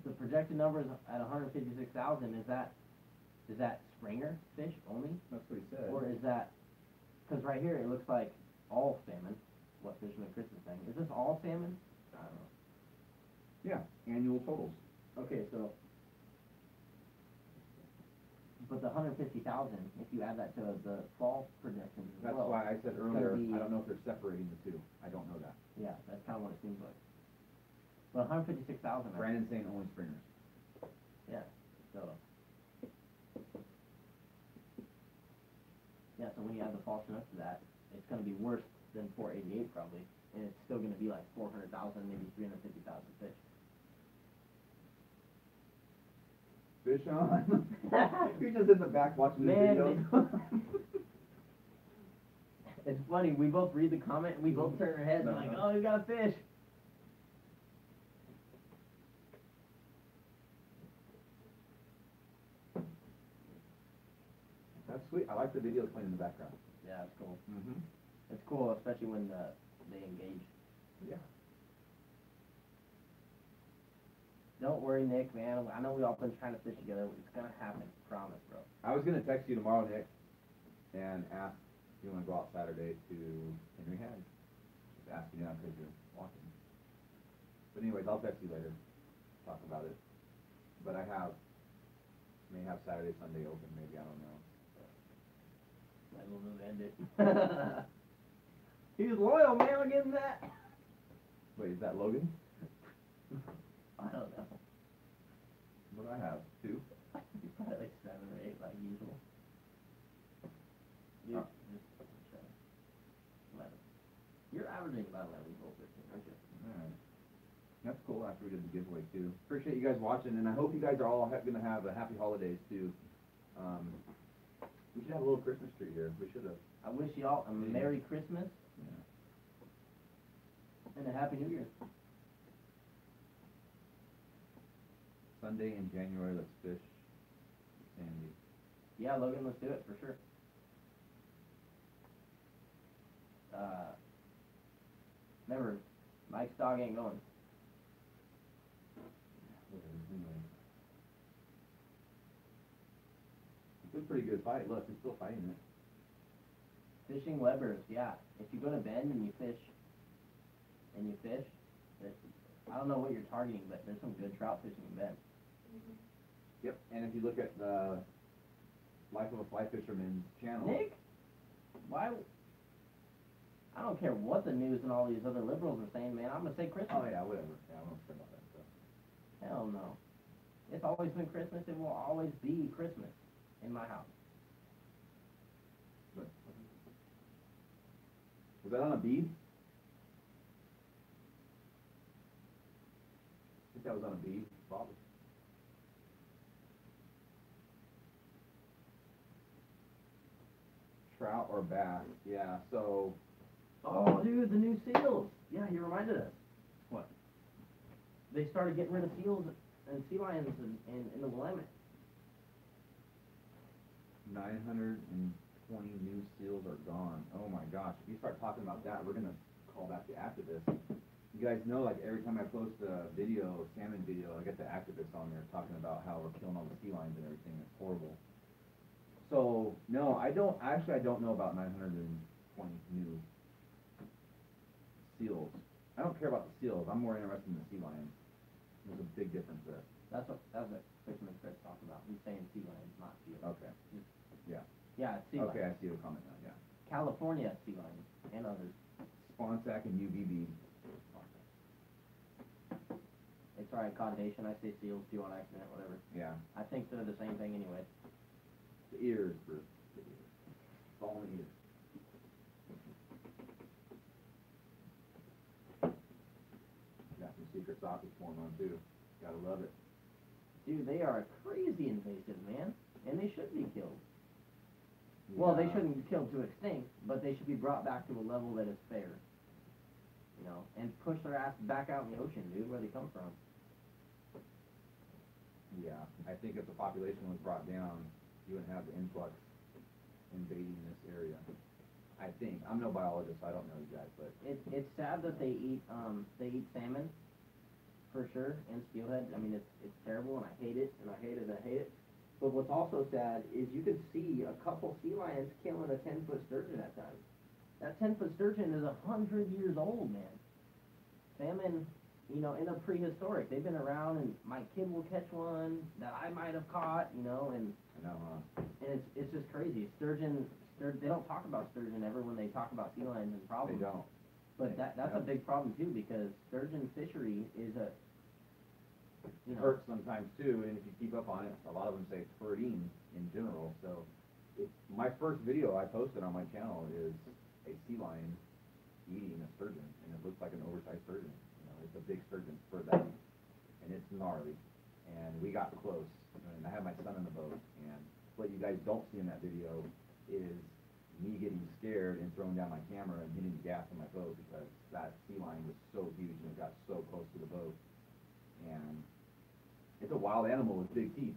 the projected number is at 156,000, is that, is that Springer fish only? That's what he said. Or is that, cause right here, it looks like all salmon, what Fisherman Chris is saying, is this all salmon? I don't know. Yeah, annual totals. Okay, so. But the hundred fifty thousand, if you add that to the fall projections as That's well. why I said earlier, be- I don't know if they're separating the two, I don't know that. Yeah, that's kinda what it seems like. But hundred fifty-six thousand, Brandon's saying only springers. yeah, so. Yeah, so when you add the false chinook to that, it's gonna be worse than four eighty-eight probably, and it's still gonna be like four hundred thousand, maybe three hundred fifty thousand fish. Fish on. You're just in the back watching the Man, videos. It's funny, we both read the comment, and we both turn our heads, and like, uh-huh. oh, you got a fish. That's sweet, I like the videos playing in the background. Yeah, it's cool. Mm-hmm. It's cool, especially when, uh, they engage. Yeah. Don't worry, Nick, man, I know we all been trying to fish together, it's gonna happen, promise, bro. I was gonna text you tomorrow, Nick, and ask if you wanna go out Saturday to Henry Hagg. ask you now because you're walking. But anyways, I'll text you later, talk about it. But I have, may have Saturday, Sunday open, maybe, I don't know. Might as well end it. He was loyal, man, I'll give him that. Wait, is that Logan? I don't know. What I have, two? He's probably like seven or eight like usual. Dude, Oh. just. Eleven. You're averaging about eleven goals per game, aren't you? Alright. That's cool, after we did the giveaway too. Appreciate you guys watching, and I hope you guys are all ha- gonna have a happy holidays too. Um, we should have a little Christmas tree here, we should have. I wish y'all a Merry Christmas Yeah. and a Happy New Year. Sunday in January, let's fish Sandy. Yeah, Logan, let's do it for sure. Uh, remember, Mike's dog ain't going. Whatever, anyway. It's a pretty good fight, look, he's still fighting it. Fishing Weber's, yeah. If you go to Bend and you fish, and you fish, I don't know what you're targeting, but there's some good trout fishing in Bend. Mm-hmm. Yep, and if you look at the Life of a Fly Fisherman channel. Nick, why? I don't care what the news and all these other liberals are saying, man. I'm gonna say Christmas. Oh, yeah, whatever, yeah, I don't care about that stuff. Hell no. It's always been Christmas. It will always be Christmas in my house. Was that on a bead? I think that was on a bead, Bob. Trout or bass, yeah, so, Oh, dude, the new seals. Yeah, you reminded us. What? They started getting rid of seals and sea lions in, in, in the Willamette. Nine hundred and twenty new seals are gone, oh my gosh, if you start talking about that, we're gonna call back the activists. You guys know, like, every time I post a video, salmon video, I get the activists on there talking about how we're killing all the sea lions and everything, it's horrible. So, no, I don't, actually, I don't know about nine hundred and twenty new seals. I don't care about the seals, I'm more interested in the sea lions. There's a big difference there. That's what that's what Fisherman Chris talked about. He's saying sea lions, not seals. Okay, Yeah, it's sea okay. I see the comment now, yeah. California sea lions and others. Sponsac and UVB. It's alright, connotation. I say seals too on accident, whatever. Yeah, I think they're the same thing anyway. the ears, Bruce, the ears. Fallen ears. Got some secret sauces going on too, gotta love it. Dude, they are a crazy invasive, man, and they should be killed. Well, they shouldn't be killed to extinct, but they should be brought back to a level that is fair. You know, and push their ass back out in the ocean, dude, where they come from. Yeah, I think if the population was brought down, you wouldn't have the influx invading this area. I think, I'm no biologist, so I don't know you guys, but It's it's sad that they eat um they eat salmon, for sure, and steelhead. I mean, it's it's terrible, and I hate it, and I hate it, and I hate it. But what's also sad is you could see a couple sea lions killing a ten foot sturgeon at times. That ten foot sturgeon is a hundred years old, man. Salmon, you know, and they're prehistoric. They've been around, and my kid will catch one that I might have caught, you know, and I know, huh? and it's it's just crazy. Sturgeon, stur- they don't talk about sturgeon ever when they talk about sea lions and They don't. But that, that's a big problem too, because sturgeon fishery is a, you It know, hurts sometimes too, and if you keep up on it, a lot of them say it's hurting in general, so. It, my first video I posted on my channel is a sea lion eating a sturgeon, and it looks like an oversized sturgeon, you know, it's a big sturgeon for them, and it's gnarly. And we got close, and I had my son in the boat, and what you guys don't see in that video is me getting scared and throwing down my camera and hitting the gas on my boat because that sea lion was so huge and it got so close to the boat. And it's a wild animal with big teeth,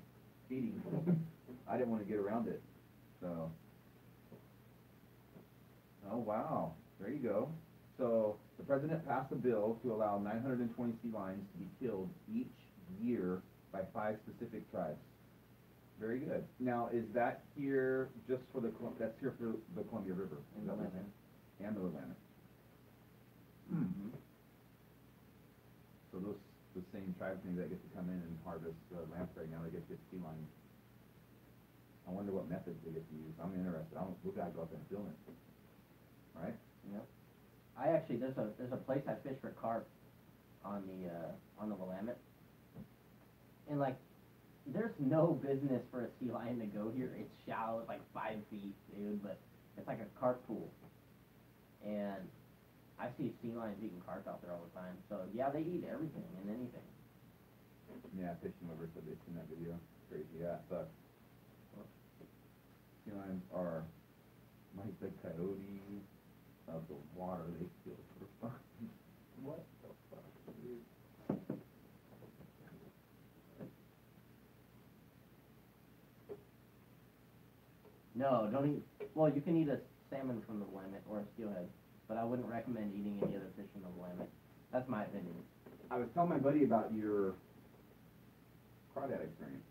feeding. I didn't want to get around it, so. Oh, wow, there you go. So, the president passed a bill to allow nine hundred and twenty sea lions to be killed each year by five specific tribes. Very good. Now, is that here just for the, that's here for the Columbia River? That what the saying? Mm-hmm. And the Willamette. Hmm. So those, the same tribesmen that get to come in and harvest uh, lamprey, now they get to get sea lions. I wonder what methods they get to use, I'm interested, I don't, we gotta go up there and film it. Right? Yep. I actually, there's a, there's a place I fish for carp on the, uh, on the Willamette. And like, there's no business for a sea lion to go here, it's shallow, it's like five feet, dude, but it's like a carp pool. And I see sea lions eating carp out there all the time, so yeah, they eat everything and anything. Yeah, fishing lovers said they've seen that video, crazy, yeah, but. Sea lions are like the coyotes of the water, they feel for fun. What the fuck, dude? No, don't eat, well, you can eat a salmon from the Willamette or a steelhead, but I wouldn't recommend eating any other fish from the Willamette. That's my opinion. I was telling my buddy about your crawdad experience.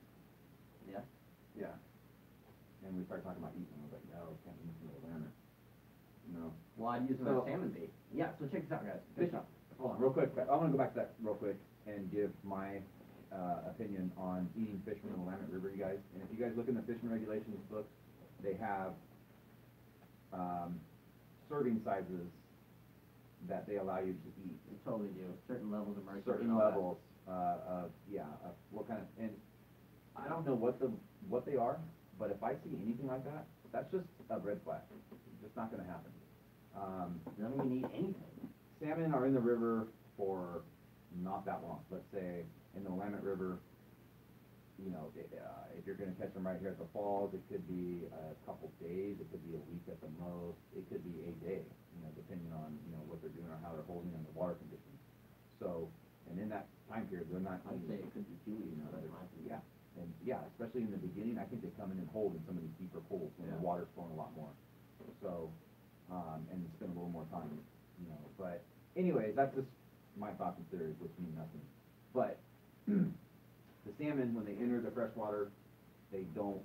Yeah? Yeah. And we started talking about eating, I was like, no, can't eat from the limit. No. Well, I'd use them So- as salmon bait. Yeah, so check this out, guys. Fish- up. Hold on, real quick, I wanna go back to that real quick and give my, uh, opinion on eating fish from the Willamette River, you guys. And if you guys look in the fishing regulations book, they have, um, serving sizes that they allow you to eat. You totally do. Certain levels of mercury. certain levels, uh, of, yeah, of what kind of, and I don't know what the, what they are, but if I see anything like that, that's just a red flag. It's just not gonna happen. Um, Doesn't mean eat anything. salmon are in the river for not that long. Let's say in the Willamette River, you know, uh, if you're gonna catch them right here at the falls, it could be a couple days, it could be a week at the most, it could be a day, you know, depending on, you know, what they're doing or how they're holding and the water conditions. So, and in that time period, they're not I'd say it could be two you know, that's my. Yeah, and, yeah, especially in the beginning, I think they come in and hold in some of these deeper pools when the water's flowing a lot more. So, um, and spend a little more time, you know, but anyways, that's just my thoughts and theories, which mean nothing. But the salmon, when they enter the freshwater, they don't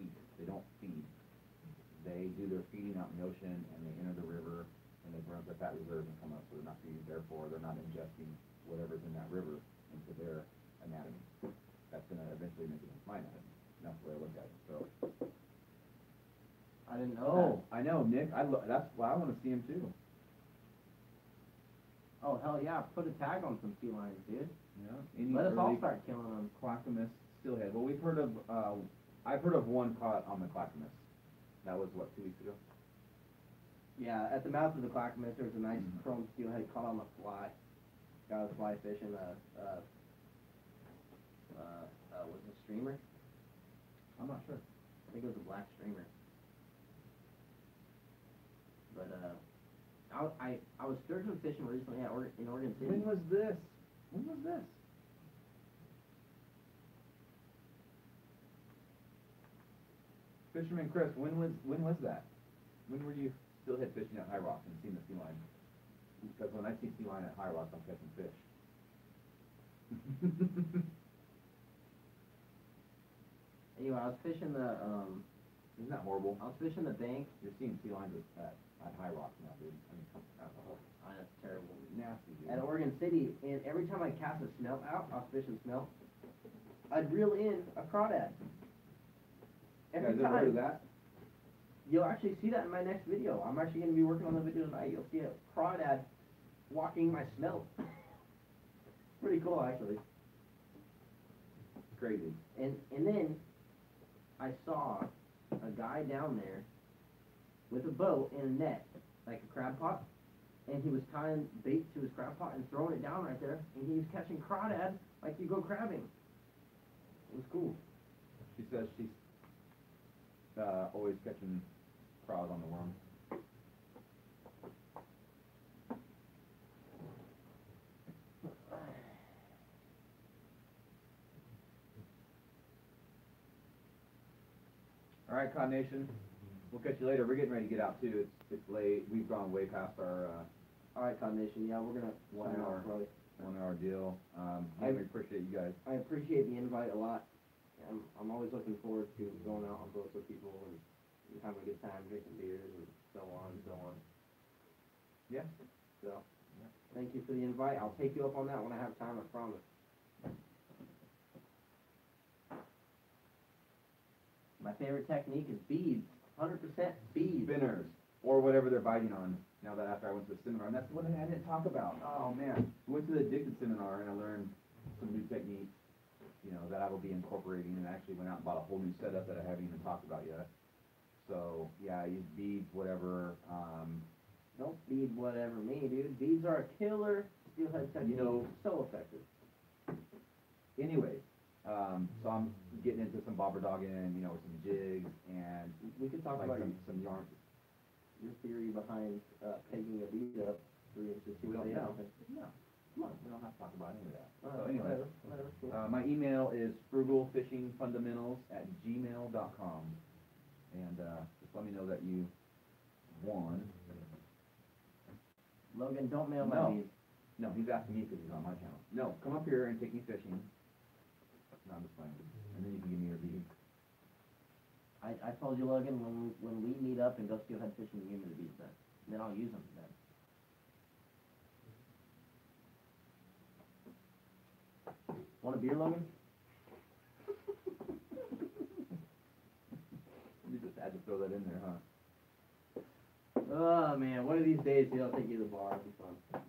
eat, they don't feed. They do their feeding out in the ocean and they enter the river and they burn up their fat reserves and come up, so they're not feeding, therefore they're not ingesting whatever's in that river into their anatomy. That's gonna eventually make it into my anatomy, and that's the way I look at it, so. I didn't know Oh, I know, Nick, I lo- that's why I wanna see him too. Oh, hell yeah, put a tag on some sea lions, dude. Yeah. Let us all start killing them. Clackamas steelhead, well, we've heard of, uh, I've heard of one caught on the Clackamas. That was what, two weeks ago? Yeah, at the mouth of the Clackamas, there was a nice Mhm. chrome steelhead caught on the fly. Guy was fly fishing, uh, uh, uh, uh, was it a streamer? I'm not sure. I think it was a black streamer. But, uh, I, I, I was sturgeon fishing recently at Oregon, in Oregon City. When was this? When was this? Fisherman Chris, when was, when was that? When were you steelhead fishing at High Rock and seeing the sea lion? Because when I see sea lion at High Rock, I'm catching fish. Anyway, I was fishing the, um, Isn't that horrible? I was fishing the bank. You're seeing sea lions at, at High Rock now, dude. Oh, that's terrible. nasty, dude. At Oregon City, and every time I cast a smell out, fishing smelt, I'd reel in a crawdad. Every heard time. that? You'll actually see that in my next video. I'm actually gonna be working on the video tonight. You'll see a crawdad walking my smell. Pretty cool, actually. Crazy. And and then I saw a guy down there with a boat and a net, like a crab pot, and he was tying bait to his crab pot and throwing it down right there, and he was catching crawdad like you go crabbing. It was cool. She says she's, uh, always catching crawls on the worm. All right, Cod Nation, we'll catch you later. We're getting ready to get out too. It's, it's late. We've gone way past our, uh, All right, Combination. Yeah, we're gonna One hour. probably. one hour deal. Um, I- we appreciate you guys. I appreciate the invite a lot. I'm I'm always looking forward to going out on boats with people and having a good time, drinking beers and so on and so on. Yeah. So Thank you for the invite. I'll take you up on that when I have time, I promise. My favorite technique is beads, hundred percent beads. spinners, or whatever they're biting on, now that after I went to the seminar, and that's what I didn't talk about, oh man. We Went to the addicted seminar and I learned some new techniques, you know, that I will be incorporating, and I actually went out and bought a whole new setup that I haven't even talked about yet. So, yeah, I use beads, whatever, um, Don't bead whatever me, dude. Beads are a killer steelhead technique. You know- so effective. anyways, um, so I'm getting into some bobber dogging, you know, some jigs, and We could talk like about some, some yarn. your theory behind uh, pegging a bead up three inches. We don't too high. No, come on, we don't have to talk about any of that. Uh, So anyways, whatever, whatever, cool. Uh, my email is frugalfishingfundamentals at gmail.com. And, uh, just let me know that you won. Logan, don't mail my No. beads. No, he's asking me because he's on my channel. No, come up here and take me fishing. No, I'm. Mm-hmm. And then you can give me your beads. I, I told you, Logan, when, when we meet up and go steelhead fishing, you give me the beads then. Then I'll use them then. Want a beer, Logan? You just had to throw that in there, huh? Oh, man, one of these days, dude, I'll take you to the bar, it'll be fun.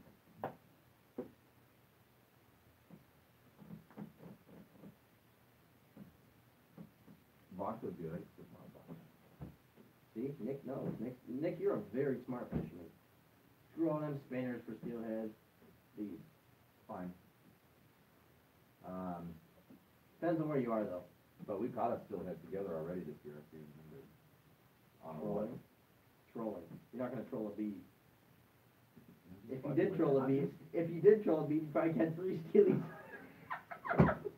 I used to put my. See, Nick knows. Nick, Nick, you're a very smart fisherman. Screw all them spinners for steelhead. Beads. Fine. Um, Depends on where you are, though. but we caught a steelhead together already this year, if you remember. On? Trolling. Trolling. You're not gonna troll a bead. If you did troll a bead, if you did troll a bead, you'd probably catch three steelies.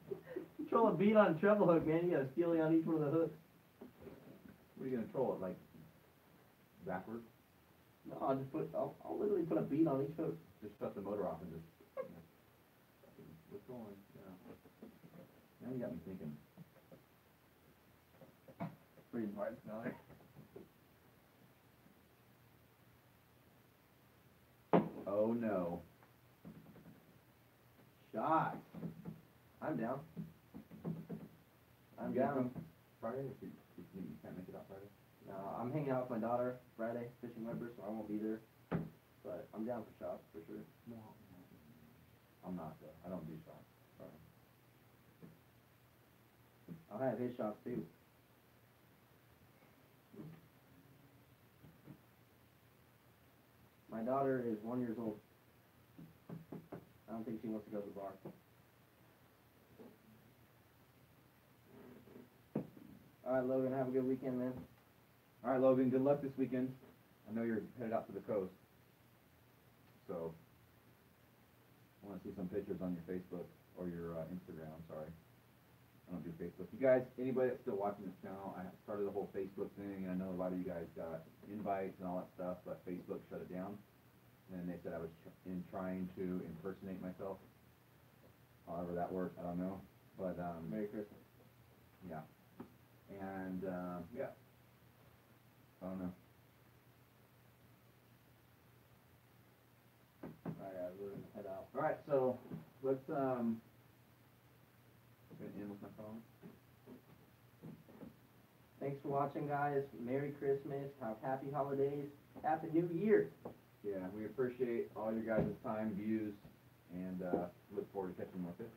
Troll a bead on a treble hook, man, you got a steely on each one of the hooks. What are you gonna troll it, like, backwards? No, I'll just put, I'll, I'll literally put a bead on each hook. Just shut the motor off and just, you know, what's going, yeah. Now you got me thinking. Pretty smart, smelly. Oh, no. Shot. I'm down. I'm down. Friday, if you, if you, you can't make it out Friday? No, I'm hanging out with my daughter Friday, fishing Weber, so I won't be there. But I'm down for shots, for sure. No. I'm not, though, I don't do shots, sorry. I'll have his shots too. My daughter is one years old. I don't think she wants to go to the bar. Alright, Logan, have a good weekend, man. All right, Logan, good luck this weekend. I know you're headed out to the coast. So, I wanna see some pictures on your Facebook or your, uh, Instagram, sorry. I don't do Facebook. You guys, anybody that's still watching this channel, I started the whole Facebook thing, and I know a lot of you guys got invites and all that stuff, but Facebook shut it down. And they said I was tr- in trying to impersonate myself. However that worked, I don't know, but, um. Merry Christmas. Yeah. And, uh, yeah. I don't know. Alright, we're gonna head out. Alright, so, let's, um, gonna end with my phone. Thanks for watching, guys. Merry Christmas. Have happy holidays. Happy New Year. Yeah, we appreciate all your guys' time, views, and, uh, look forward to catching more fish.